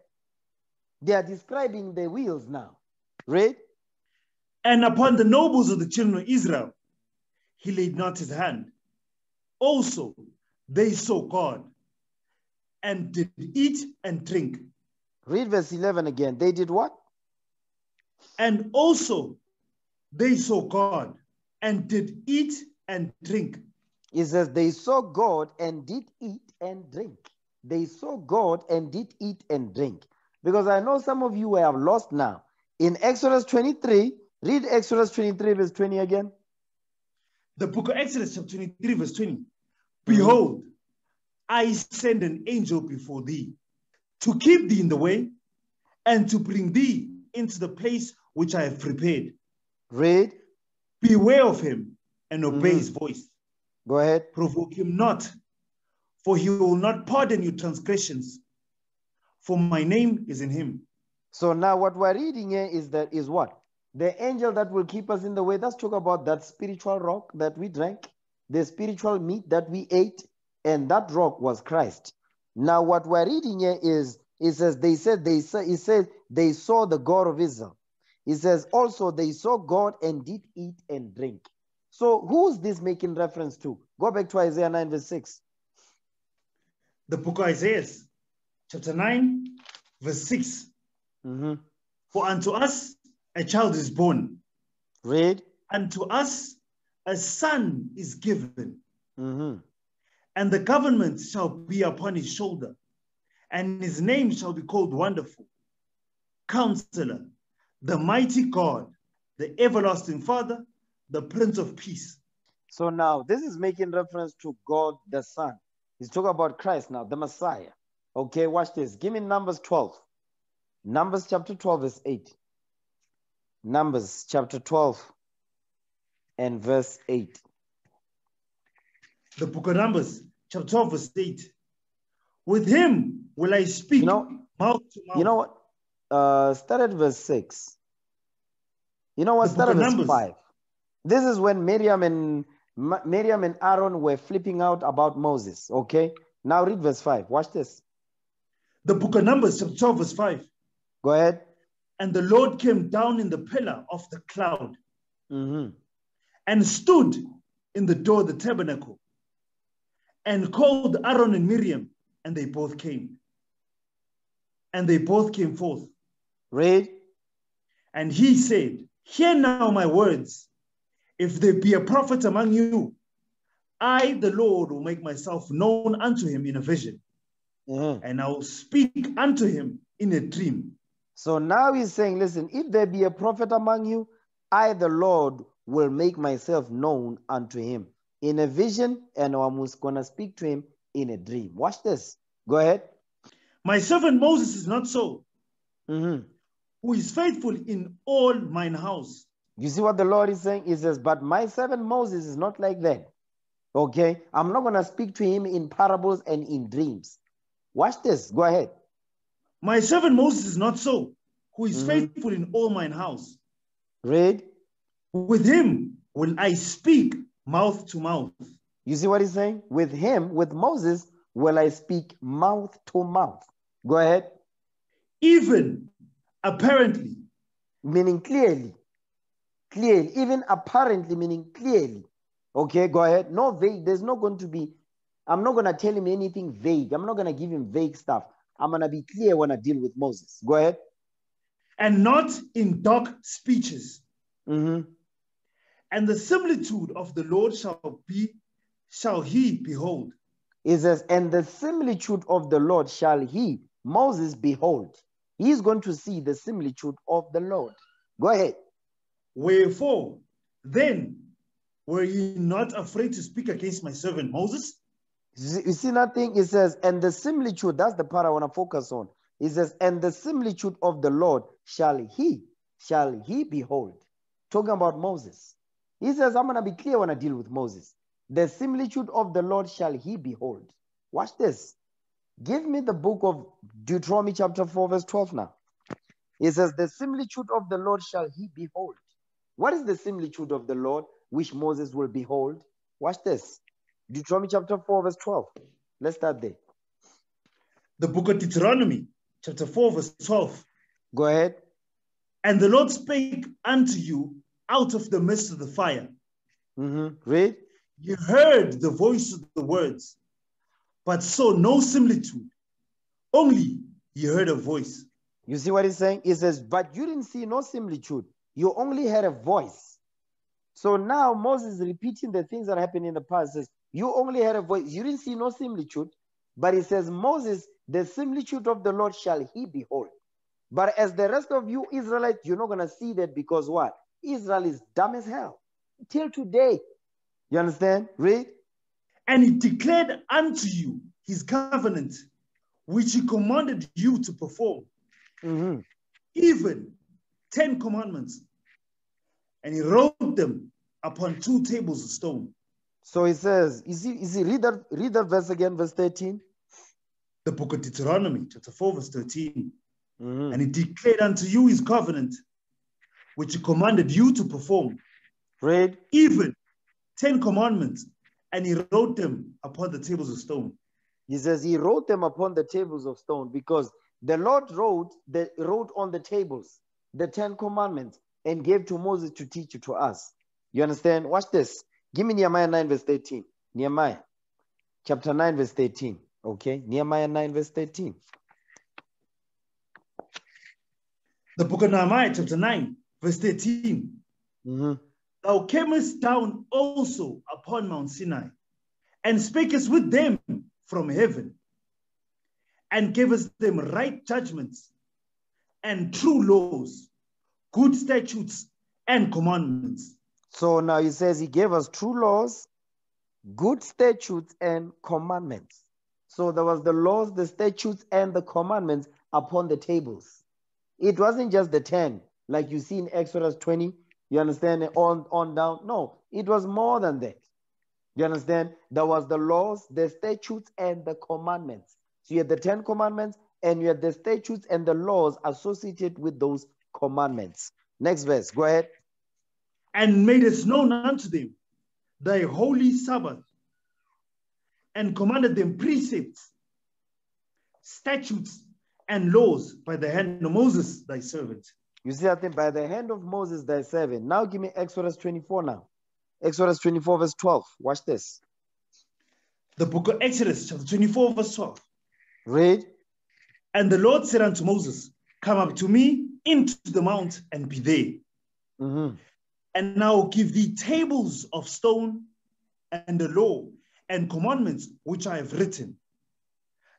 [SPEAKER 1] They are describing the wheels now. Read.
[SPEAKER 2] And upon the nobles of the children of Israel, he laid not his hand. Also, they saw God and did eat and drink.
[SPEAKER 1] Read verse 11 again. They did what?
[SPEAKER 2] And also, they saw God and did eat and drink.
[SPEAKER 1] It says they saw God and did eat and drink. They saw God and did eat and drink. Because I know some of you have lost now. In Exodus 23, read Exodus 23, verse 20 again.
[SPEAKER 2] The book of Exodus, chapter 23, verse 20. Behold, I send an angel before thee to keep thee in the way and to bring thee into the place which I have prepared.
[SPEAKER 1] Read.
[SPEAKER 2] Beware of him and obey
[SPEAKER 1] Mhm.
[SPEAKER 2] his voice.
[SPEAKER 1] Go ahead.
[SPEAKER 2] Provoke him not, for he will not pardon your transgressions. For my name is in him.
[SPEAKER 1] So now what we're reading here is that is what? The angel that will keep us in the way. Let's talk about that spiritual rock that we drank, the spiritual meat that we ate, and that rock was Christ. Now what we're reading here is it says they said they said it says they saw the God of Israel. It says also they saw God and did eat and drink. So who's this making reference to? Go back to Isaiah 9, verse 6.
[SPEAKER 2] The book of Isaiah, chapter 9, verse 6.
[SPEAKER 1] Mhm.
[SPEAKER 2] For unto us a child is born,
[SPEAKER 1] Read.
[SPEAKER 2] And to us a son is given,
[SPEAKER 1] Mhm.
[SPEAKER 2] and the government shall be upon his shoulder, and his name shall be called Wonderful, Counselor, the Mighty God, the Everlasting Father, the Prince of Peace.
[SPEAKER 1] So now this is making reference to God the Son. He's talking about Christ now, the Messiah. Okay, watch this. Give me Numbers 12. Numbers chapter 12, verse 8. Numbers chapter 12 and verse 8.
[SPEAKER 2] The book of Numbers, chapter 12, verse 8. With him will I speak
[SPEAKER 1] You know,
[SPEAKER 2] mouth to mouth.
[SPEAKER 1] you know what? Uh, start at verse 6. You know what?
[SPEAKER 2] The
[SPEAKER 1] Start at verse
[SPEAKER 2] Numbers.
[SPEAKER 1] 5. This is when Miriam and Miriam and Aaron were flipping out about Moses. Okay. Now read verse 5. Watch this.
[SPEAKER 2] The book of Numbers, chapter 12, verse 5.
[SPEAKER 1] Go ahead.
[SPEAKER 2] And the Lord came down in the pillar of the cloud
[SPEAKER 1] Mhm.
[SPEAKER 2] and stood in the door of the tabernacle and called Aaron and Miriam, and they both came. And they both came forth.
[SPEAKER 1] Read.
[SPEAKER 2] And he said, Hear now my words. If there be a prophet among you, I, the Lord, will make myself known unto him in a vision,
[SPEAKER 1] Mhm.
[SPEAKER 2] and I will speak unto him in a dream.
[SPEAKER 1] So now he's saying, listen, if there be a prophet among you, I, the Lord, will make myself known unto him in a vision, and I'm going to speak to him in a dream. Watch this. Go ahead.
[SPEAKER 2] My servant Moses is not so,
[SPEAKER 1] Mhm.
[SPEAKER 2] who is faithful in all mine house.
[SPEAKER 1] You see what the Lord is saying? He says, But my servant Moses is not like that. Okay? I'm not going to speak to him in parables and in dreams. Watch this. Go ahead.
[SPEAKER 2] My servant Moses is not so, who is
[SPEAKER 1] Mhm.
[SPEAKER 2] faithful in all mine house.
[SPEAKER 1] Read.
[SPEAKER 2] With him will I speak mouth to mouth,
[SPEAKER 1] You see what he's saying? With him, with Moses, will I speak mouth to mouth. Go ahead.
[SPEAKER 2] even apparently,
[SPEAKER 1] Meaning clearly. Clearly. Even apparently, meaning clearly. Okay, go ahead. No vague. There's not going to be, I'm not going to tell him anything vague. I'm not going to give him vague stuff. I'm going to be clear when I deal with Moses. Go ahead.
[SPEAKER 2] and not in dark speeches.
[SPEAKER 1] Mhm.
[SPEAKER 2] And the similitude of the Lord shall be, shall he behold.
[SPEAKER 1] It says, and the similitude of the Lord shall he, Moses, behold. He's going to see the similitude of the Lord. Go ahead.
[SPEAKER 2] Wherefore, then were ye not afraid to speak against my servant Moses?
[SPEAKER 1] You see- nothing? It says, and the similitude, that's the part I want to focus on. It says, and the similitude of the Lord shall he, shall he behold. Talking about Moses. He says, I'm going to be clear when I deal with Moses. The similitude of the Lord shall he behold. Watch this. Give me the book of Deuteronomy chapter 4, verse 12 now. It says, The similitude of the Lord shall he behold. What is the similitude of the Lord which Moses will behold? Watch this. Deuteronomy chapter 4, verse 12. Let's start there.
[SPEAKER 2] The book of Deuteronomy, chapter 4, verse 12.
[SPEAKER 1] Go ahead.
[SPEAKER 2] And the Lord spake unto you out of the midst of the fire.
[SPEAKER 1] Mm-hmm. Read.
[SPEAKER 2] You heard the voice of the words, but saw no similitude. Only you heard a voice.
[SPEAKER 1] You see what he's saying? He says, But you didn't see no similitude. You only heard a voice. So now Moses is repeating the things that happened in the past. Says, You only had a voice. You didn't see no similitude. But he says, Moses, the similitude of the Lord shall he behold. But as the rest of you Israelites, you're not going to see that because what? Israel is dumb as hell. Till today. You understand? Read.
[SPEAKER 2] And he declared unto you his covenant, which he commanded you to perform,
[SPEAKER 1] Mhm.
[SPEAKER 2] even 10 commandments. And he wrote them upon two tables of stone.
[SPEAKER 1] So he says, is he, is he read that, read that verse again, verse 13.
[SPEAKER 2] The book of Deuteronomy, chapter 4, verse 13.
[SPEAKER 1] Mhm.
[SPEAKER 2] And he declared unto you his covenant, which he commanded you to perform,
[SPEAKER 1] Read.
[SPEAKER 2] even 10 commandments. And he wrote them upon the tables of stone.
[SPEAKER 1] He says he wrote them upon the tables of stone because the Lord wrote the wrote on the tables the Ten Commandments and gave to Moses to teach it to us. You understand? Watch this. Give me Nehemiah 9, verse 13. Nehemiah chapter 9, verse 13. Okay, Nehemiah 9, verse 13.
[SPEAKER 2] The book of Nehemiah, chapter 9, verse 13.
[SPEAKER 1] Mhm.
[SPEAKER 2] Thou camest down also upon Mount Sinai, and spakest with them from heaven, and gavest them right judgments, and true laws, good statutes, and commandments.
[SPEAKER 1] So now he says he gave us true laws, good statutes, and commandments. So there was the laws, the statutes, and the commandments upon the tables. It wasn't just the 10, like you see in Exodus 20, you understand, on, on down. No, it was more than that. You understand? There was the laws, the statutes, and the commandments. So you had the 10 commandments, and you had the statutes and the laws associated with those commandments. Next verse, go ahead.
[SPEAKER 2] And made us known unto them thy holy Sabbath, and commanded them precepts, statutes, and laws by the hand of Moses, thy servant.
[SPEAKER 1] You see that thing by the hand of Moses, thy servant. Now give me Exodus 24 now. Exodus 24, verse 12. Watch this.
[SPEAKER 2] The book of Exodus, chapter 24, verse 12.
[SPEAKER 1] Read.
[SPEAKER 2] And the Lord said unto Moses, Come up to me into the mount and be there.
[SPEAKER 1] Mhm.
[SPEAKER 2] And now give thee tables of stone and the law and commandments which I have written,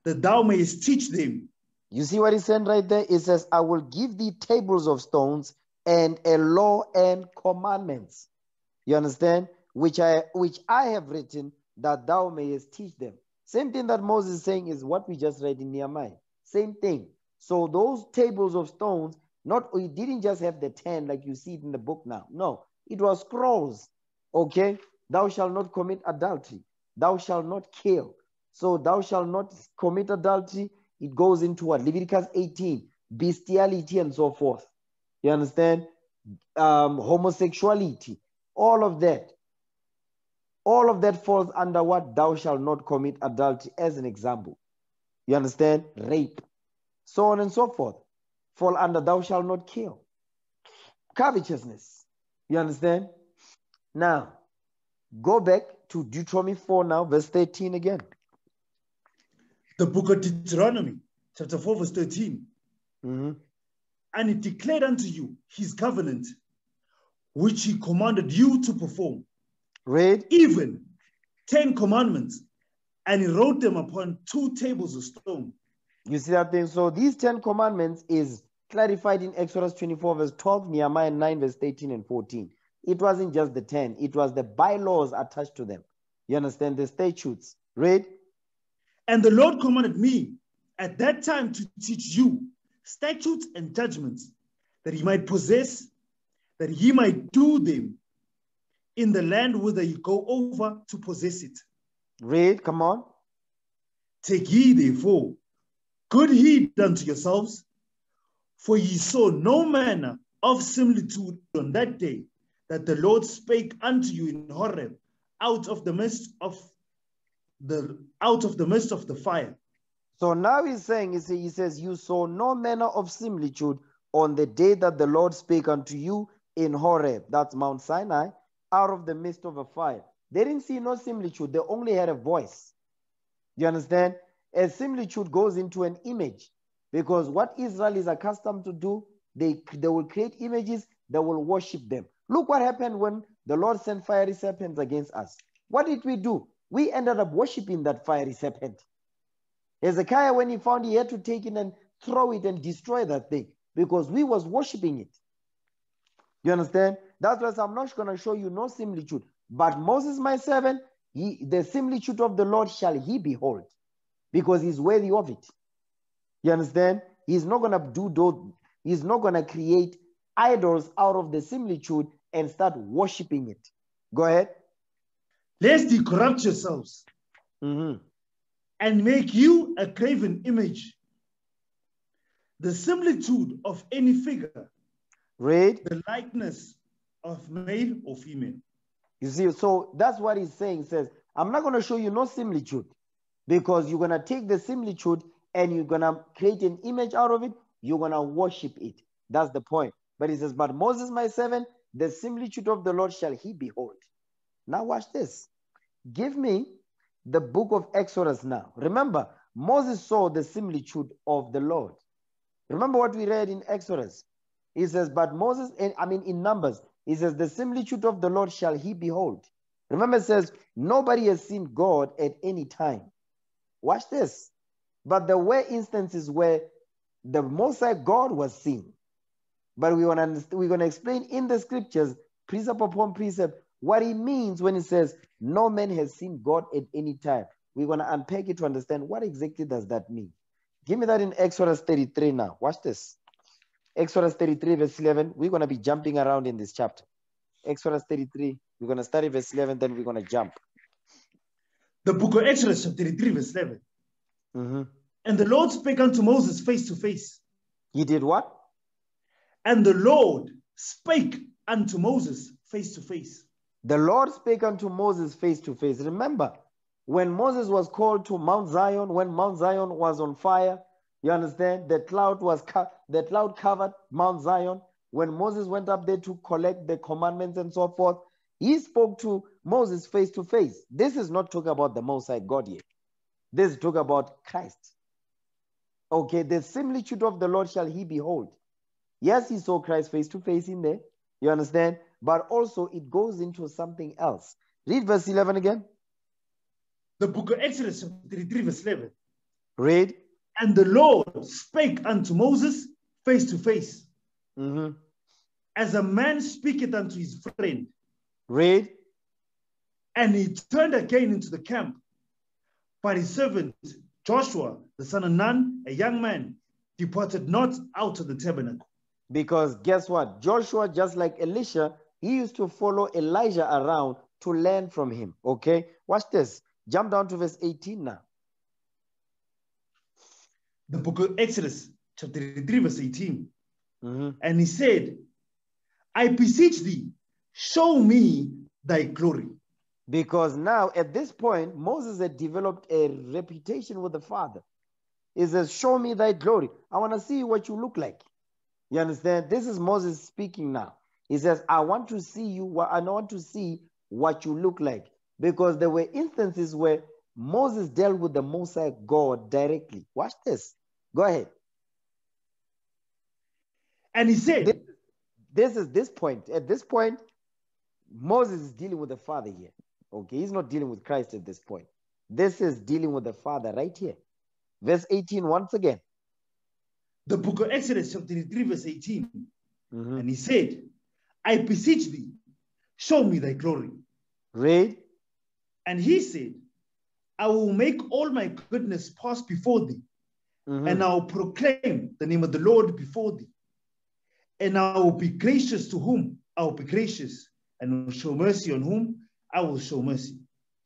[SPEAKER 2] that thou mayest teach them.
[SPEAKER 1] You see what he's saying right there? It says, I will give thee tables of stones and a law and commandments. You understand? Which I which I have written that thou mayest teach them. Same thing that Moses is saying is what we just read in Nehemiah. Same thing. So those tables of stones, not he didn't just have the 10 like you see it in the book now. No, it was scrolls. Okay. Thou shalt not commit adultery. Thou shalt not kill. So thou shalt not commit adultery. It goes into what? Leviticus 18, bestiality and so forth. You understand? Um, homosexuality, all of that. All of that falls under what? Thou shalt not commit adultery, as an example. You understand? Rape, so on and so forth, fall under thou shalt not kill. Covetousness. You understand? Now, go back to Deuteronomy 4 now, verse 13 again.
[SPEAKER 2] The book of Deuteronomy, chapter 4, verse 13.
[SPEAKER 1] Mhm.
[SPEAKER 2] And he declared unto you his covenant, which he commanded you to perform,
[SPEAKER 1] Read.
[SPEAKER 2] even 10 commandments, and he wrote them upon two tables of stone.
[SPEAKER 1] You see that thing? So these 10 commandments is clarified in Exodus 24, verse 12, Nehemiah 9, verse 13 and 14. It wasn't just the 10, it was the bylaws attached to them. You understand? The statutes. Read.
[SPEAKER 2] And the Lord commanded me at that time to teach you statutes and judgments, that he might possess, that he might do them in the land whither you go over to possess it.
[SPEAKER 1] Read. Come on.
[SPEAKER 2] Take ye therefore good heed unto yourselves, for ye saw no manner of similitude on that day that the Lord spake unto you in Horeb out of the midst of the out of the midst of the fire.
[SPEAKER 1] So now he's saying, he says, You saw no manner of similitude on the day that the Lord spake unto you in Horeb, that's Mount Sinai, out of the midst of a fire. They didn't see no similitude, they only had a voice. You understand? A similitude goes into an image because what Israel is accustomed to do, they, they will create images, they will worship them. Look what happened when the Lord sent fiery serpents against us. What did we do? We ended up worshiping that fiery serpent. Hezekiah, when he found he had to take it and throw it and destroy that thing because we was worshiping it. You understand? That's why I'm not going to show you no similitude. But Moses, my servant, he, the similitude of the Lord shall he behold because he's worthy of it. You understand? He's not going to do those, he's not going to create idols out of the similitude and start worshiping it. Go ahead.
[SPEAKER 2] Lest ye corrupt yourselves
[SPEAKER 1] Mhm.
[SPEAKER 2] and make you a graven image, the similitude of any figure,
[SPEAKER 1] Read.
[SPEAKER 2] the likeness of male or female.
[SPEAKER 1] You see, so that's what he's saying. He says, I'm not going to show you no similitude because you're going to take the similitude and you're to create an image out of it. You're to worship it. That's the point. But he says, But Moses, my servant, the similitude of the Lord shall he behold. Now, watch this. Give me the book of Exodus now. Remember, Moses saw the similitude of the Lord. Remember what we read in Exodus? He says, But Moses, and I mean in Numbers, he says, The similitude of the Lord shall he behold. Remember, it says, Nobody has seen God at any time. Watch this. But there were instances where the Most High God was seen. But we wanna, we're going to explain in the scriptures, precept upon precept, what he means when he says, No man has seen God at any time. We're going to unpack it to understand what exactly does that mean. Give me that in Exodus 33 now. Watch this. Exodus 33, verse 11. We're going to be jumping around in this chapter. Exodus 33. We're going to study verse 11, then we're going to jump.
[SPEAKER 2] The book of Exodus, chapter 33, verse 11.
[SPEAKER 1] Mhm.
[SPEAKER 2] And the Lord spake unto Moses face to face.
[SPEAKER 1] He did what?
[SPEAKER 2] And the Lord spake unto Moses face to face.
[SPEAKER 1] The Lord spake unto Moses face to face. Remember, when Moses was called to Mount Zion, when Mount Zion was on fire, you understand? The cloud was co- the cloud covered Mount Zion. When Moses went up there to collect the commandments and so forth, he spoke to Moses face to face. This is not talking about the Most High God yet. This talk about Christ. Okay, the similitude of the Lord shall he behold. Yes, he saw Christ face to face in there. You understand? But also it goes into something else. Read verse 11 again.
[SPEAKER 2] The book of Exodus, chapter 33, verse 11.
[SPEAKER 1] Read.
[SPEAKER 2] And the Lord spake unto Moses face to face,
[SPEAKER 1] Mhm.
[SPEAKER 2] as a man speaketh unto his friend.
[SPEAKER 1] Read.
[SPEAKER 2] And he turned again into the camp. But his servant Joshua, the son of Nun, a young man, departed not out of the tabernacle.
[SPEAKER 1] Because guess what? Joshua, just like Elisha, he used to follow Elijah around to learn from him. Okay, watch this. Jump down to verse 18 now.
[SPEAKER 2] The book of Exodus, chapter 33, verse 18.
[SPEAKER 1] Mhm.
[SPEAKER 2] And he said, I beseech thee, show me thy glory.
[SPEAKER 1] Because now at this point, Moses had developed a reputation with the Father. He says, Show me thy glory. I want to see what you look like. You understand? This is Moses speaking now. He says, I want to see you, I want to see what you look like. Because there were instances where Moses dealt with the Most High God directly. Watch this. Go ahead.
[SPEAKER 2] And he said,
[SPEAKER 1] This, this is this point. At this point, Moses is dealing with the Father here. Okay, he's not dealing with Christ at this point. This is dealing with the Father right here. Verse 18, once again.
[SPEAKER 2] the book of Exodus, chapter 3, verse 18.
[SPEAKER 1] Mhm.
[SPEAKER 2] And he said, I beseech thee, show me thy glory.
[SPEAKER 1] Read.
[SPEAKER 2] And he said, I will make all my goodness pass before thee,
[SPEAKER 1] Mhm.
[SPEAKER 2] and I will proclaim the name of the Lord before thee. And I will be gracious to whom I will be gracious, and will show mercy on whom I will show mercy.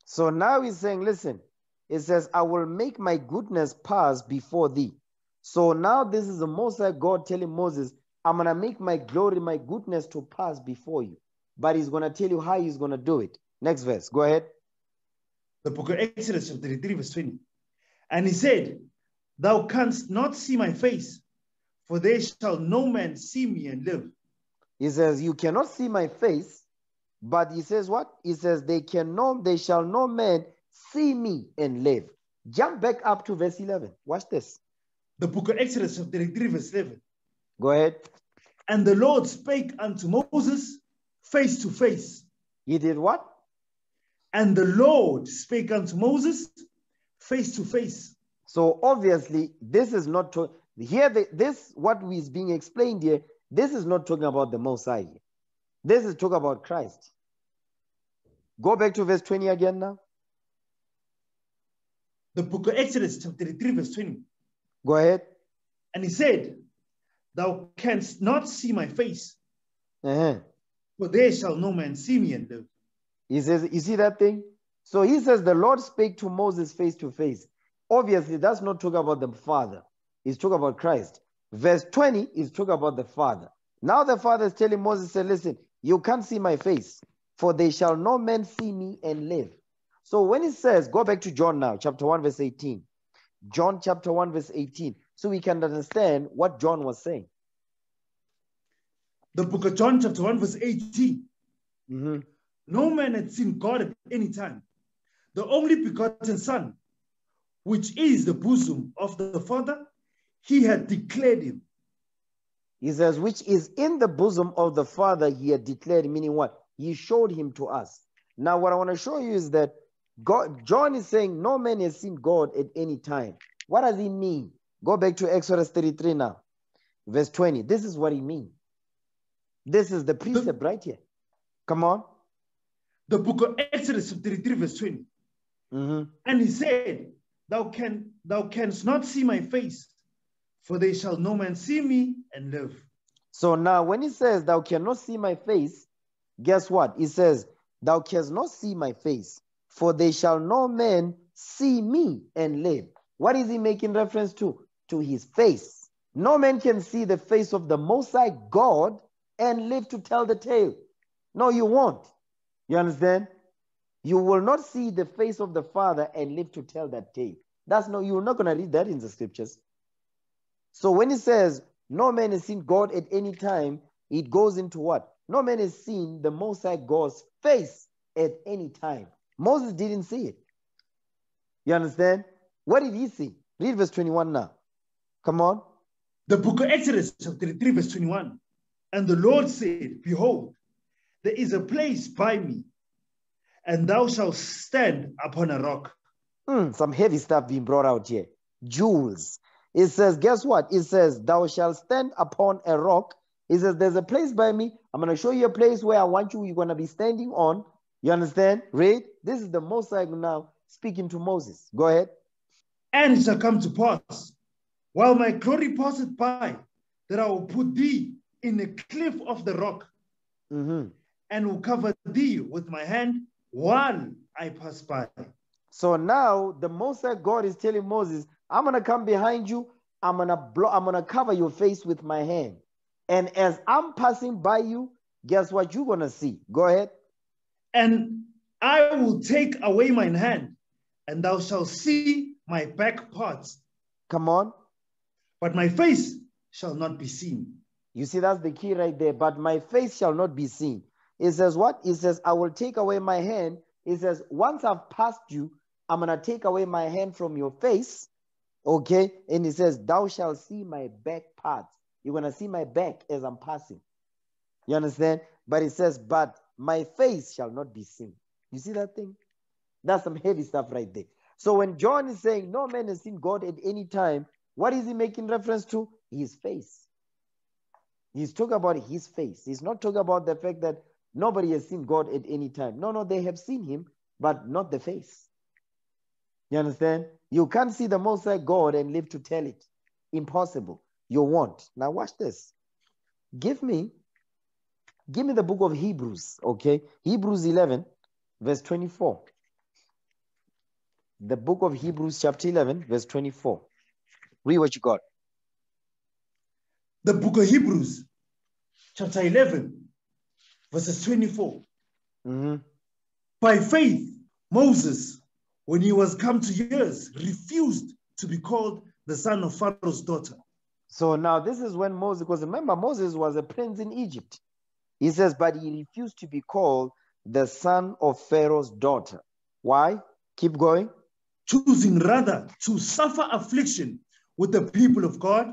[SPEAKER 1] So now he's saying, listen, it says, I will make my goodness pass before thee. So now this is the Most High God telling Moses, I'm going to make my glory, my goodness to pass before you. But he's going to tell you how he's going to do it. Next verse. Go ahead.
[SPEAKER 2] The book of Exodus, chapter 33, verse 20. And he said, Thou canst not see my face, for there shall no man see me and live.
[SPEAKER 1] He says, You cannot see my face, but he says what? He says, They can no, they shall no man see me and live. Jump back up to verse 11. Watch this.
[SPEAKER 2] The book of Exodus, chapter 33, verse 11.
[SPEAKER 1] Go ahead.
[SPEAKER 2] And the Lord spake unto Moses face to face.
[SPEAKER 1] He did what?
[SPEAKER 2] And the Lord spake unto Moses face to face.
[SPEAKER 1] So obviously, this is not to, here. The, this what is being explained here. This is not talking about the here. This is talk about Christ. Go back to verse 20 again now.
[SPEAKER 2] The book of Exodus, chapter 3, verse 20.
[SPEAKER 1] Go ahead.
[SPEAKER 2] And he said, Thou canst not see my face,
[SPEAKER 1] Uh-huh.
[SPEAKER 2] for there shall no man see me and live.
[SPEAKER 1] He says, You see that thing? So he says, The Lord spake to Moses face to face. Obviously, that's not talk about the Father, he's talking about Christ. Verse 20 is talk about the Father. Now the Father is telling Moses, say, Listen, you can't see my face, for they shall no man see me and live. So when it says, Go back to John now, chapter 1, verse 18. John chapter 1, verse 18. So we can understand what John was saying.
[SPEAKER 2] The book of John, chapter 1, verse 18.
[SPEAKER 1] Mhm.
[SPEAKER 2] No man had seen God at any time. The only begotten Son, which is the bosom of the Father, he had declared him.
[SPEAKER 1] He says, which is in the bosom of the Father, he had declared, meaning what? He showed him to us. Now, what I want to show you is that God, John is saying, no man has seen God at any time. What does he mean? Go back to Exodus 33 now, verse 20. This is what he means. This is the precept right here. Come on.
[SPEAKER 2] The book of Exodus, 33, verse 20.
[SPEAKER 1] Mhm.
[SPEAKER 2] And he said, Thou can thou canst not see my face, for they shall no man see me and live.
[SPEAKER 1] So now, when he says, Thou cannot see my face, guess what? He says, Thou canst not see my face, for they shall no man see me and live. What is he making reference to? To his face. No man can see the face of the Most High God and live to tell the tale. No, you won't. You understand? You will not see the face of the Father and live to tell that tale. That's no, you're not going to read that in the scriptures. So when it says, no man has seen God at any time, it goes into what? No man has seen the Most High God's face at any time. Moses didn't see it. You understand? What did he see? Read verse 21 now. Come on.
[SPEAKER 2] The book of Exodus, chapter 33, verse 21. And the Lord said, Behold, there is a place by me, and thou shalt stand upon a rock.
[SPEAKER 1] Hmm, some heavy stuff being brought out here. Jewels. It says, guess what? It says, Thou shalt stand upon a rock. It says, There's a place by me. I'm going to show you a place where I want you, you're going to be standing on. You understand? Read. This is the Most High now speaking to Moses. Go ahead.
[SPEAKER 2] And it shall come to pass, while my glory passeth by, that I will put thee in a cliff of the rock,
[SPEAKER 1] Mhm.
[SPEAKER 2] and will cover thee with my hand while I pass by.
[SPEAKER 1] So now the Most High God is telling Moses, I'm gonna come behind you. I'm gonna blow. I'm gonna cover your face with my hand. And as I'm passing by you, guess what you're gonna see? Go ahead.
[SPEAKER 2] And I will take away mine hand, and thou shalt see my back parts,
[SPEAKER 1] Come on.
[SPEAKER 2] but my face shall not be seen.
[SPEAKER 1] You see, that's the key right there. But my face shall not be seen. It says what? It says, I will take away my hand. It says, once I've passed you, I'm gonna take away my hand from your face. Okay. And he says, Thou shalt see my back parts. You're gonna see my back as I'm passing. You understand? But it says, But my face shall not be seen. You see that thing? That's some heavy stuff right there. So when John is saying, No man has seen God at any time, what is he making reference to? His face. He's talking about his face. He's not talking about the fact that nobody has seen God at any time. No, no, they have seen him, but not the face. You understand? You can't see the Most High God and live to tell it. Impossible. You won't. Now watch this. Give me, give me the book of Hebrews, okay? Hebrews 11, verse 24. The book of Hebrews, chapter 11, verse 24. Read what you got.
[SPEAKER 2] The book of Hebrews, chapter 11, verses 24.
[SPEAKER 1] Mhm.
[SPEAKER 2] By faith, Moses, when he was come to years, refused to be called the son of Pharaoh's daughter.
[SPEAKER 1] So now this is when Moses, because remember, Moses was a prince in Egypt. He says, but he refused to be called the son of Pharaoh's daughter. Why? Keep going.
[SPEAKER 2] choosing rather to suffer affliction with the people of God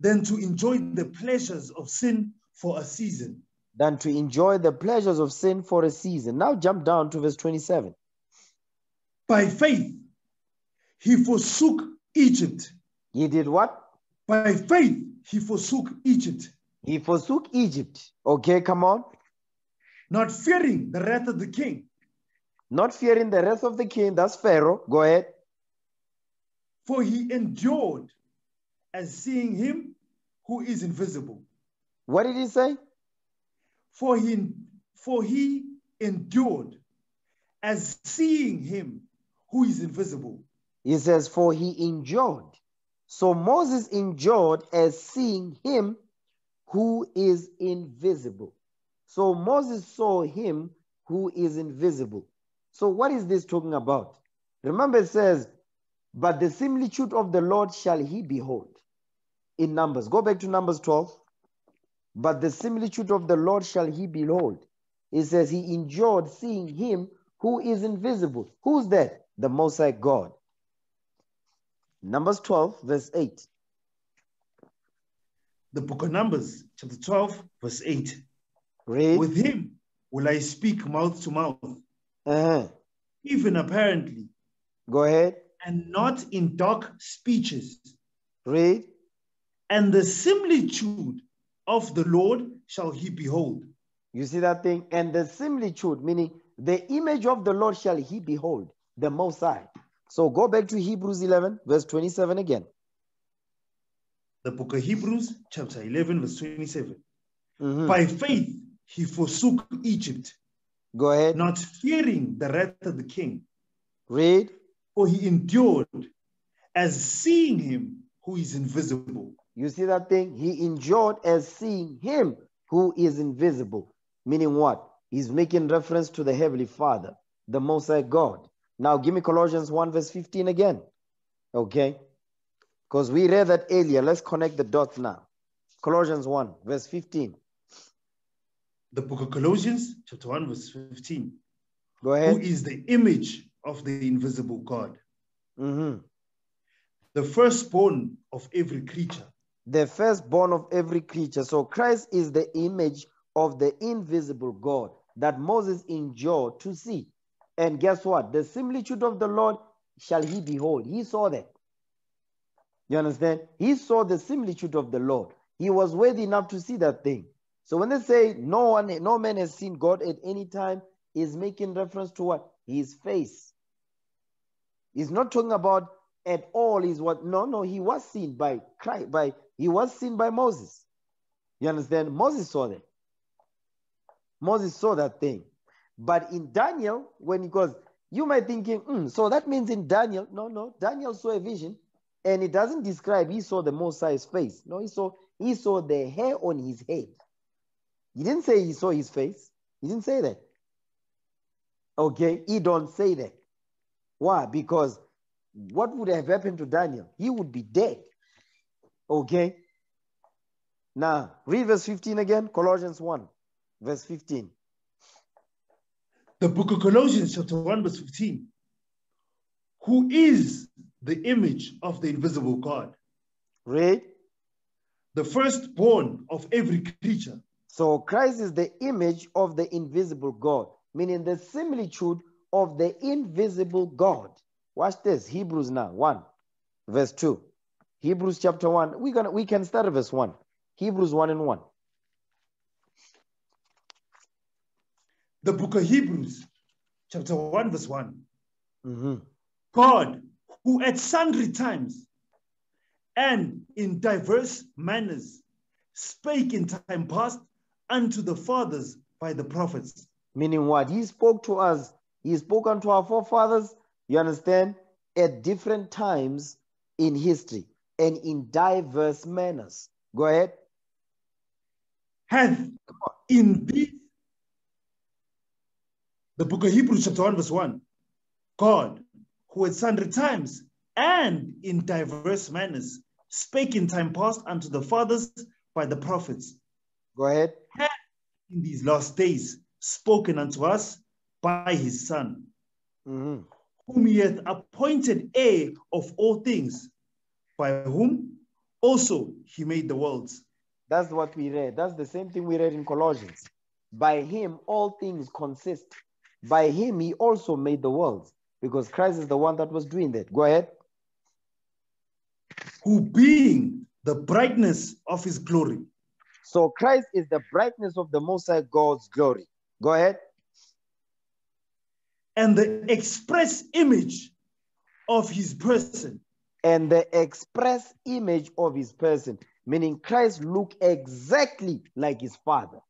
[SPEAKER 2] than to enjoy the pleasures of sin for a season.
[SPEAKER 1] Than to enjoy the pleasures of sin for a season. Now jump down to verse 27.
[SPEAKER 2] By faith, he forsook Egypt.
[SPEAKER 1] He did what?
[SPEAKER 2] By faith, he forsook Egypt,
[SPEAKER 1] He forsook Egypt. Okay, come on.
[SPEAKER 2] not fearing the wrath of the king,
[SPEAKER 1] Not fearing the wrath of the king. That's Pharaoh. Go ahead.
[SPEAKER 2] for he endured as seeing him who is invisible.
[SPEAKER 1] What did he say?
[SPEAKER 2] For he, for he endured as seeing him who is invisible.
[SPEAKER 1] He says, For he endured. So Moses endured as seeing him who is invisible. So Moses saw him who is invisible. So what is this talking about? Remember, it says, But the similitude of the Lord shall he behold. In Numbers. Go back to Numbers 12. But the similitude of the Lord shall he behold. It says, He endured seeing him who is invisible. Who's that? The Most High God. Numbers 12, verse 8.
[SPEAKER 2] The book of Numbers, chapter 12, verse 8.
[SPEAKER 1] Read.
[SPEAKER 2] With him will I speak mouth to mouth,
[SPEAKER 1] Uh-huh.
[SPEAKER 2] even apparently,
[SPEAKER 1] Go ahead.
[SPEAKER 2] and not in dark speeches.
[SPEAKER 1] Read.
[SPEAKER 2] And the similitude of the Lord shall he behold.
[SPEAKER 1] You see that thing? And the similitude, meaning the image of the Lord shall he behold, the Most High. So go back to Hebrews 11, verse 27 again.
[SPEAKER 2] The book of Hebrews, chapter 11, verse 27.
[SPEAKER 1] Mhm.
[SPEAKER 2] By faith he forsook Egypt,
[SPEAKER 1] Go ahead.
[SPEAKER 2] not fearing the wrath of the king,
[SPEAKER 1] Read.
[SPEAKER 2] for he endured as seeing him who is invisible.
[SPEAKER 1] You see that thing? He endured as seeing him who is invisible. Meaning what? He's making reference to the Heavenly Father, the Most High God. Now, give me Colossians 1, verse 15 again. Okay? Because we read that earlier. Let's connect the dots now. Colossians 1, verse 15.
[SPEAKER 2] The book of Colossians, chapter 1, verse 15.
[SPEAKER 1] Go ahead.
[SPEAKER 2] is the image of the invisible God,
[SPEAKER 1] hmm
[SPEAKER 2] the firstborn of every creature.
[SPEAKER 1] The firstborn of every creature. So Christ is the image of the invisible God that Moses endured to see. And guess what? The similitude of the Lord shall he behold. He saw that. You understand? He saw the similitude of the Lord. He was worthy enough to see that thing. So when they say no one, no man has seen God at any time, is making reference to what? His face. He's not talking about at all is what no, no, he was seen by Christ, by he was seen by Moses. You understand? Moses saw that. Moses saw that thing. But in Daniel, when he goes, you might thinking, "Hmm, so that means in Daniel, no, no, Daniel saw a vision, and it doesn't describe he saw the Most High's face. No, he saw he saw the hair on his head. He didn't say he saw his face. He didn't say that. Okay, he don't say that. Why? Because what would have happened to Daniel? He would be dead. Okay. Now read verse 15 again, Colossians 1, verse 15.
[SPEAKER 2] The book of Colossians, chapter 1, verse 15. Who is the image of the invisible God,
[SPEAKER 1] Read.
[SPEAKER 2] the firstborn of every creature.
[SPEAKER 1] So Christ is the image of the invisible God, meaning the similitude of the invisible God. Watch this. Hebrews now 1, verse 2. Hebrews chapter 1. We're gonna we can start at verse 1. Hebrews 1 and 1.
[SPEAKER 2] The book of Hebrews, chapter 1, verse 1.
[SPEAKER 1] Mhm.
[SPEAKER 2] God, who at sundry times and in diverse manners spake in time past unto the fathers by the prophets,
[SPEAKER 1] Meaning what? He spoke to us. He spoke unto our forefathers, you understand, at different times in history and in diverse manners. Go ahead.
[SPEAKER 2] hath in these, the book of Hebrews, chapter 1, verse 1, God, who at sundry times and in diverse manners spake in time past unto the fathers by the prophets,
[SPEAKER 1] Go ahead.
[SPEAKER 2] in these last days spoken unto us by his Son,
[SPEAKER 1] Mhm.
[SPEAKER 2] whom he hath appointed heir of all things, by whom also he made the worlds.
[SPEAKER 1] That's what we read. That's the same thing we read in Colossians. By him, all things consist. By him, he also made the worlds because Christ is the one that was doing that. Go ahead.
[SPEAKER 2] who being the brightness of his glory
[SPEAKER 1] So Christ is the brightness of the Most High God's glory. Go ahead.
[SPEAKER 2] and the express image of his person,
[SPEAKER 1] And the express image of his person, meaning Christ looked exactly like his father.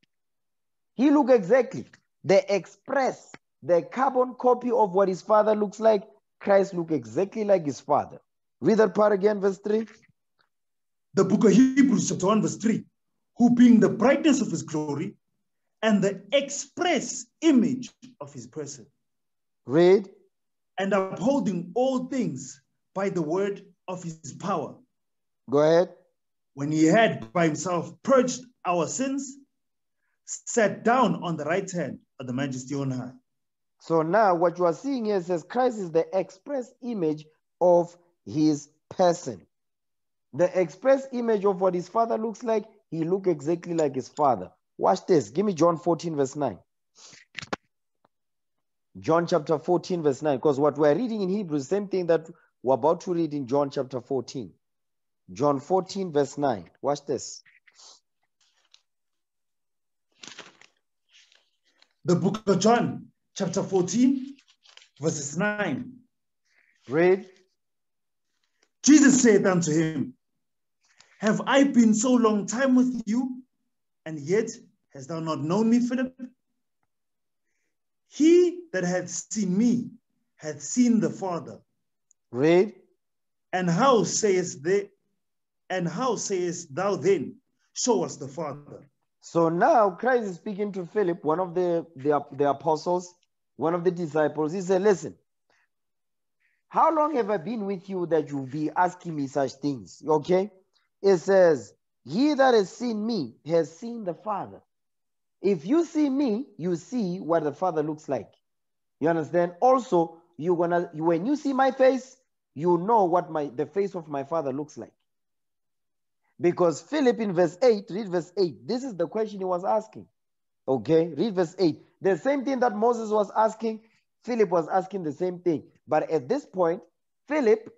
[SPEAKER 1] He looked exactly. The express, the carbon copy of what his father looks like, Christ looked exactly like his father. Read that part again, verse 3.
[SPEAKER 2] the book of Hebrews, chapter 1, verse 3, who being the brightness of his glory and the express image of his person,
[SPEAKER 1] Read.
[SPEAKER 2] and upholding all things by the word of his power,
[SPEAKER 1] Go ahead.
[SPEAKER 2] when he had by himself purged our sins, sat down on the right hand of the majesty on high.
[SPEAKER 1] So now what you are seeing here says Christ is the express image of his person. The express image of what his father looks like, he look exactly like his father. Watch this. Give me John 14, verse 9. John chapter 14, verse 9. Because what we're reading in Hebrews, same thing that we're about to read in John chapter 14. John 14, verse 9. Watch this.
[SPEAKER 2] The book of John, chapter 14, verses 9.
[SPEAKER 1] Read.
[SPEAKER 2] Jesus said unto him, Have I been so long time with you, and yet hast thou not known me, Philip? He that hath seen me hath seen the Father.
[SPEAKER 1] Read.
[SPEAKER 2] And how sayest they, and how sayest thou then, Show us the Father?
[SPEAKER 1] So now Christ is speaking to Philip, one of the, the, the apostles, one of the disciples. He said, Listen, how long have I been with you that you'll be asking me such things? Okay? It says, He that has seen me has seen the Father. If you see me, you see what the Father looks like. You understand? Also, you're gonna when you see my face, you know what my the face of my Father looks like. Because Philip in verse 8, read verse 8. This is the question he was asking. Okay, read verse 8. The same thing that Moses was asking, Philip was asking the same thing. But at this point, Philip,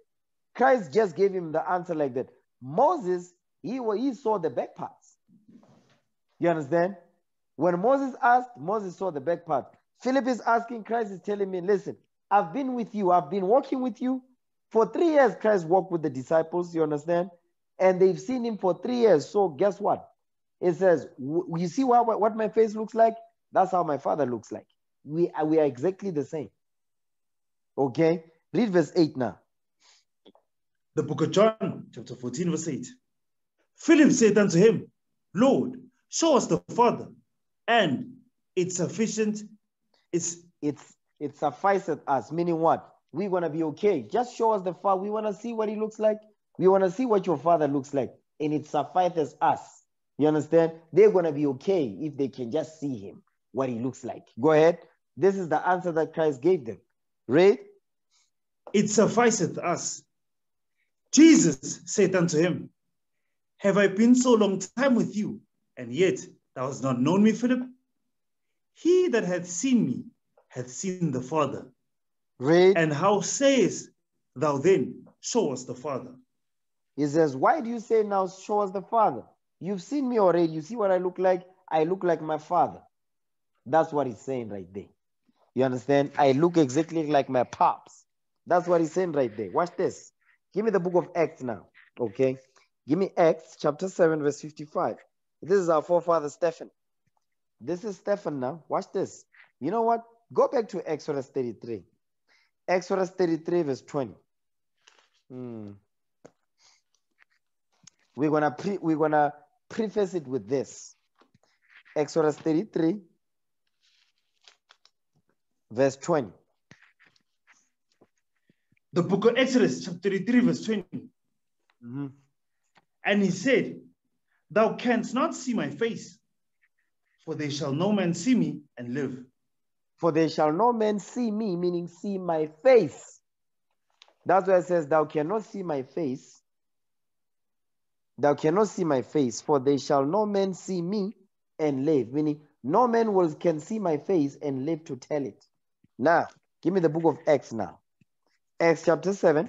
[SPEAKER 1] Christ just gave him the answer like that. Moses, he, he saw the back parts. You understand? When Moses asked, Moses saw the back part. Philip is asking, Christ is telling me, listen, I've been with you, I've been walking with you. For three years, Christ walked with the disciples, you understand? And they've seen him for three years. So guess what? It says, you see what, what my face looks like? That's how my father looks like. We are, we are exactly the same. Okay? Read verse 8 now.
[SPEAKER 2] The book of John, chapter 14, verse 8. Philip said unto him, Lord, show us the Father, and it's sufficient. It's
[SPEAKER 1] it's it suffices us, meaning what? We're gonna be okay. Just show us the Father. We want to see what he looks like. We want to see what your father looks like, and it suffices us. You understand? They're gonna be okay if they can just see him, what he looks like. Go ahead. This is the answer that Christ gave them. Read.
[SPEAKER 2] It sufficeth us. Jesus said unto him, Have I been so long time with you, and yet thou hast not known me, Philip? He that hath seen me hath seen the Father.
[SPEAKER 1] Read.
[SPEAKER 2] And how sayest thou then, Show us the Father?
[SPEAKER 1] He says, Why do you say now, Show us the Father? You've seen me already. You see what I look like? I look like my Father. That's what he's saying right there. You understand? I look exactly like my pops. That's what he's saying right there. Watch this. Give me the book of Acts now. Okay. Give me Acts chapter 7, verse 55. This is our forefather Stephen. This is Stephen now. Watch this. You know what? Go back to Exodus 33. Exodus 33, verse 20. Hmm. We're gonna pre- we're gonna preface it with this. Exodus 33, verse 20.
[SPEAKER 2] The book of Exodus, chapter 33, verse 20.
[SPEAKER 1] Mm-hmm.
[SPEAKER 2] And he said, Thou canst not see my face, for they shall no man see me and live.
[SPEAKER 1] For they shall no man see me, meaning see my face. That's why it says, Thou cannot see my face. Thou cannot see my face, for they shall no man see me and live. Meaning, no man will can see my face and live to tell it. Now, give me the book of Acts now. Acts chapter 7,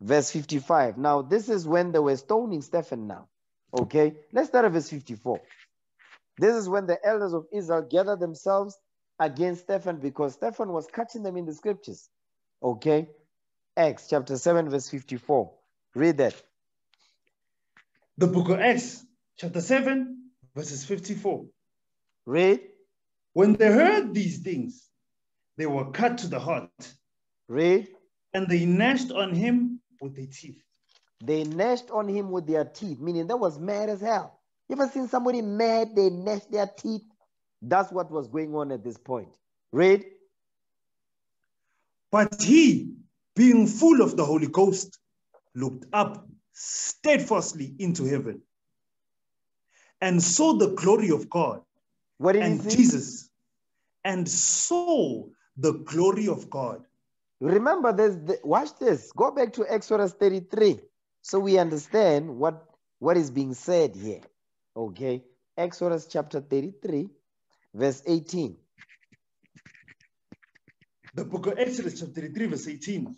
[SPEAKER 1] verse 55. Now, this is when they were stoning Stephen now. Okay, let's start at verse 54. This is when the elders of Israel gathered themselves against Stephen because Stephen was catching them in the scriptures. Okay, Acts chapter 7, verse 54. Read that.
[SPEAKER 2] The book of Acts, chapter 7, verses 54.
[SPEAKER 1] Read.
[SPEAKER 2] When they heard these things, they were cut to the heart.
[SPEAKER 1] Read.
[SPEAKER 2] And they gnashed on him with their teeth.
[SPEAKER 1] They gnashed on him with their teeth, meaning that was mad as hell. You ever seen somebody mad? They gnash their teeth. That's what was going on at this point. Read.
[SPEAKER 2] But he, being full of the Holy Ghost, looked up steadfastly into heaven and saw the glory of God
[SPEAKER 1] What
[SPEAKER 2] and? Jesus, and saw the glory of God.
[SPEAKER 1] Remember this. The, watch this. Go back to Exodus 33 so we understand what, what is being said here. Okay. Exodus chapter 33, verse 18.
[SPEAKER 2] The book of Exodus, chapter 33, verse 18.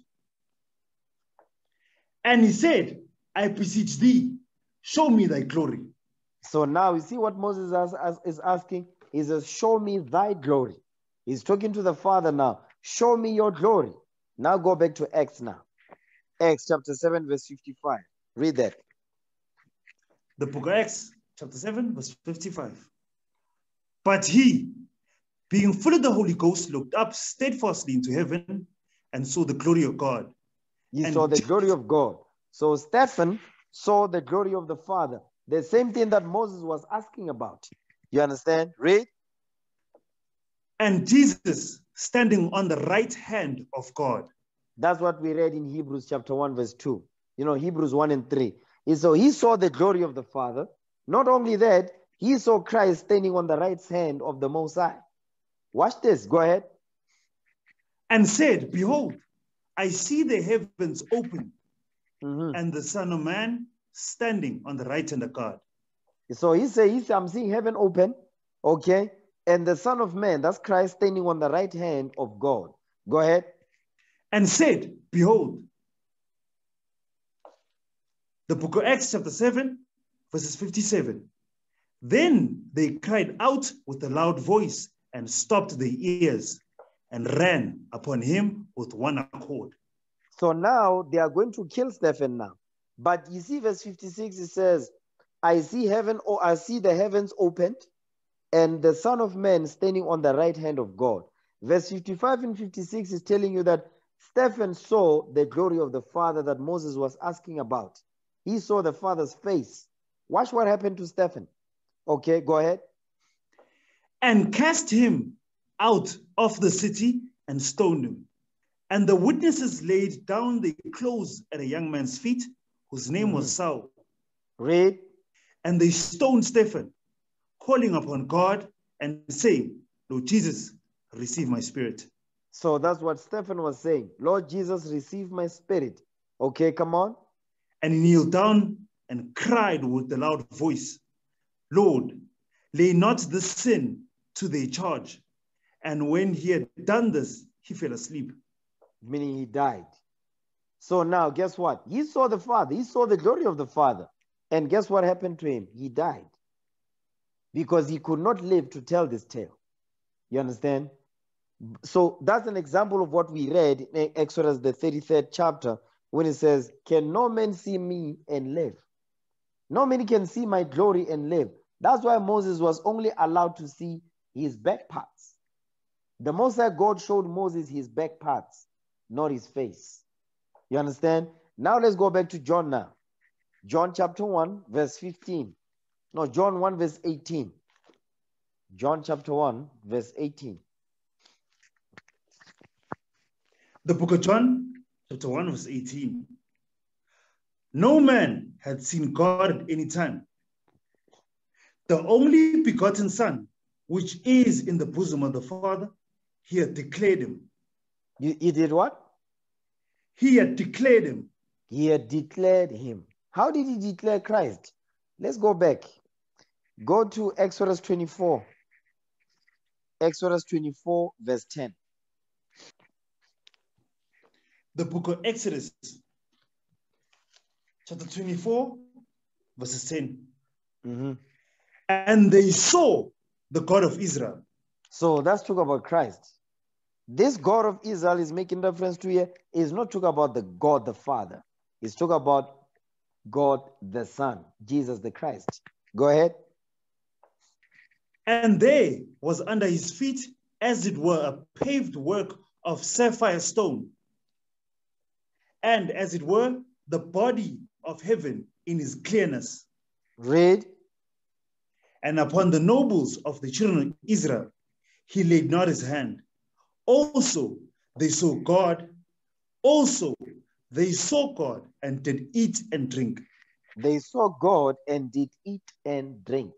[SPEAKER 2] And he said, I beseech thee, show me thy glory.
[SPEAKER 1] So now you see what Moses is asking? He says, Show me thy glory. He's talking to the Father now. Show me your glory. Now go back to Acts now. Acts chapter 7, verse 55. Read that.
[SPEAKER 2] The book of Acts, chapter 7, verse 55. But he, being full of the Holy Ghost, looked up steadfastly into heaven and saw the glory of God.
[SPEAKER 1] He
[SPEAKER 2] And
[SPEAKER 1] saw the glory of God. So Stephen saw the glory of the Father. The same thing that Moses was asking about. You understand? Read.
[SPEAKER 2] And Jesus standing on the right hand of God.
[SPEAKER 1] That's what we read in Hebrews chapter 1, verse 2. You know, Hebrews 1 and 3. And so he saw the glory of the Father. Not only that, he saw Christ standing on the right hand of the Most High. Watch this. Go ahead.
[SPEAKER 2] And said, Behold, I see the heavens open
[SPEAKER 1] Mhm.
[SPEAKER 2] and the Son of Man standing on the right hand of God.
[SPEAKER 1] So he said, I'm seeing heaven open, okay? And the Son of Man, that's Christ standing on the right hand of God. Go ahead.
[SPEAKER 2] And said, Behold, the book of Acts, chapter 7, verses 57. Then they cried out with a loud voice and stopped their ears and ran upon him with one accord.
[SPEAKER 1] So now they are going to kill Stephen now. But you see, verse 56, it says, I see heaven, or I see the heavens opened, and the Son of Man standing on the right hand of God. Verse 55 and 56 is telling you that Stephen saw the glory of the Father that Moses was asking about. He saw the Father's face. Watch what happened to Stephen. Okay, go ahead.
[SPEAKER 2] and cast him out of the city and stoned him. And the witnesses laid down their clothes at a young man's feet, whose name was mm. Saul.
[SPEAKER 1] Read.
[SPEAKER 2] And they stoned Stephen, calling upon God and saying, Lord Jesus, receive my spirit.
[SPEAKER 1] So that's what Stephen was saying. Lord Jesus, receive my spirit. Okay, come on.
[SPEAKER 2] And he kneeled down and cried with a loud voice, Lord, lay not this sin to their charge. And when he had done this, he fell asleep.
[SPEAKER 1] Meaning he died. So now, guess what? He saw the Father, he saw the glory of the Father. And guess what happened to him? He died because he could not live to tell this tale. You understand? So that's an example of what we read in Exodus, the 33rd chapter, when it says, Can no man see me and live? No man can see my glory and live. That's why Moses was only allowed to see his back parts. The Most High God showed Moses his back parts, not his face. You understand? Now let's go back to John now. John chapter 1, verse 15. No, John 1, verse 18. John chapter 1, verse 18.
[SPEAKER 2] The book of John, chapter 1, verse 18. No man had seen God at any time. The only begotten Son, which is in the bosom of the Father, he had declared him.
[SPEAKER 1] You, he did what?
[SPEAKER 2] He had declared him.
[SPEAKER 1] He had declared him. How did he declare Christ? Let's go back. Go to Exodus 24. Exodus 24, verse 10.
[SPEAKER 2] The book of Exodus, chapter 24, verses 10.
[SPEAKER 1] Mhm.
[SPEAKER 2] And they saw the God of Israel.
[SPEAKER 1] So that's talk about Christ. This God of Israel is making reference to here is not talk about the God the Father. It's talk about God the Son, Jesus the Christ. Go ahead.
[SPEAKER 2] And there was under his feet, as it were, a paved work of sapphire stone, and as it were, the body of heaven in his clearness.
[SPEAKER 1] Read.
[SPEAKER 2] And upon the nobles of the children of Israel, he laid not his hand. Also, they saw God. Also, they saw God and did eat and drink.
[SPEAKER 1] They saw God and did eat and drink.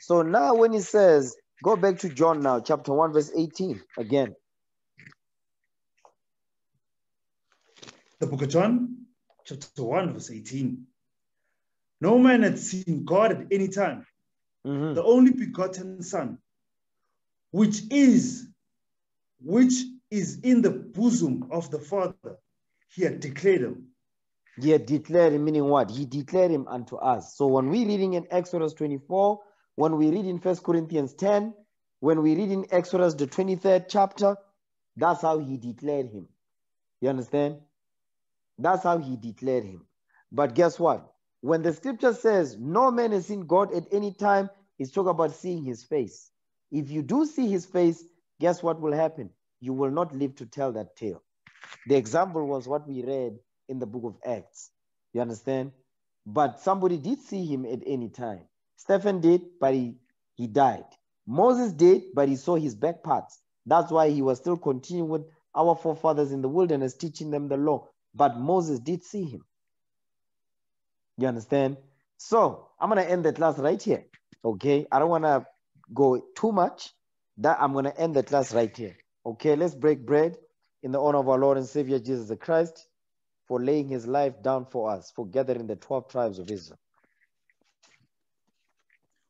[SPEAKER 1] So now when he says, go back to John now, chapter 1, verse 18 again.
[SPEAKER 2] The book of John, chapter 1, verse 18. No man had seen God at any time.
[SPEAKER 1] Mhm.
[SPEAKER 2] the only begotten son which is which is in the bosom of the father he had declared him
[SPEAKER 1] He had declared him, meaning what? He declared him unto us. So when we're reading in Exodus 24, when we read in First Corinthians 10, when we read in Exodus the 23rd chapter, that's how he declared him. You understand? That's how he declared him. But guess what? When the scripture says no man has seen God at any time, it's talking about seeing his face. If you do see his face, guess what will happen? You will not live to tell that tale. The example was what we read in the book of Acts. You understand? But somebody did see him at any time. Stephen did, but he he died. Moses did, but he saw his back parts. That's why he was still continuing with our forefathers in the wilderness, teaching them the law. But Moses did see him. You understand? So I'm gonna end the class right here. Okay, I don't wanna go too much. That I'm gonna end the class right here. Okay, let's break bread in the honor of our Lord and Savior Jesus Christ for laying his life down for us, for gathering the 12 tribes of Israel.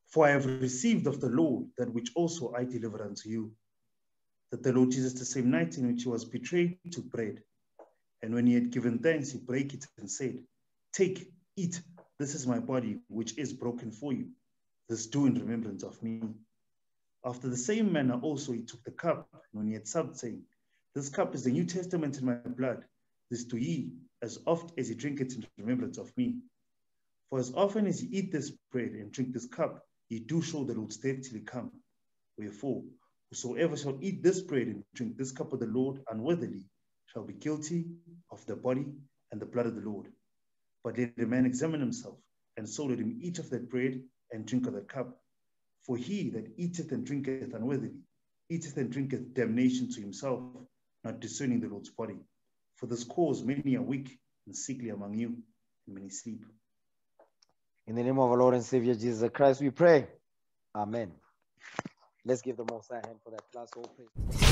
[SPEAKER 2] For I have received of the Lord that which also I delivered unto you. That the Lord Jesus, the same night in which he was betrayed, took bread. And when he had given thanks, he brake it and said, Take, eat, this is my body, which is broken for you. This do in remembrance of me. After the same manner also he took the cup, and when he had supped, saying, This cup is the New Testament in my blood. This do ye, as oft as ye drink it in remembrance of me. For as often as ye eat this bread and drink this cup, ye do show the Lord's death till he come. Wherefore, whosoever shall eat this bread and drink this cup of the Lord unworthily shall be guilty of the body and the blood of the Lord. But let a man examine himself, and so let him eat of that bread and drink of that cup. For he that eateth and drinketh unworthily, eateth and drinketh damnation to himself, not discerning the Lord's body. For this cause many are weak and sickly among you, and many sleep.
[SPEAKER 1] In the name of our Lord and Savior Jesus Christ, we pray. Amen. Let's give the Most High hand for that class. All praise.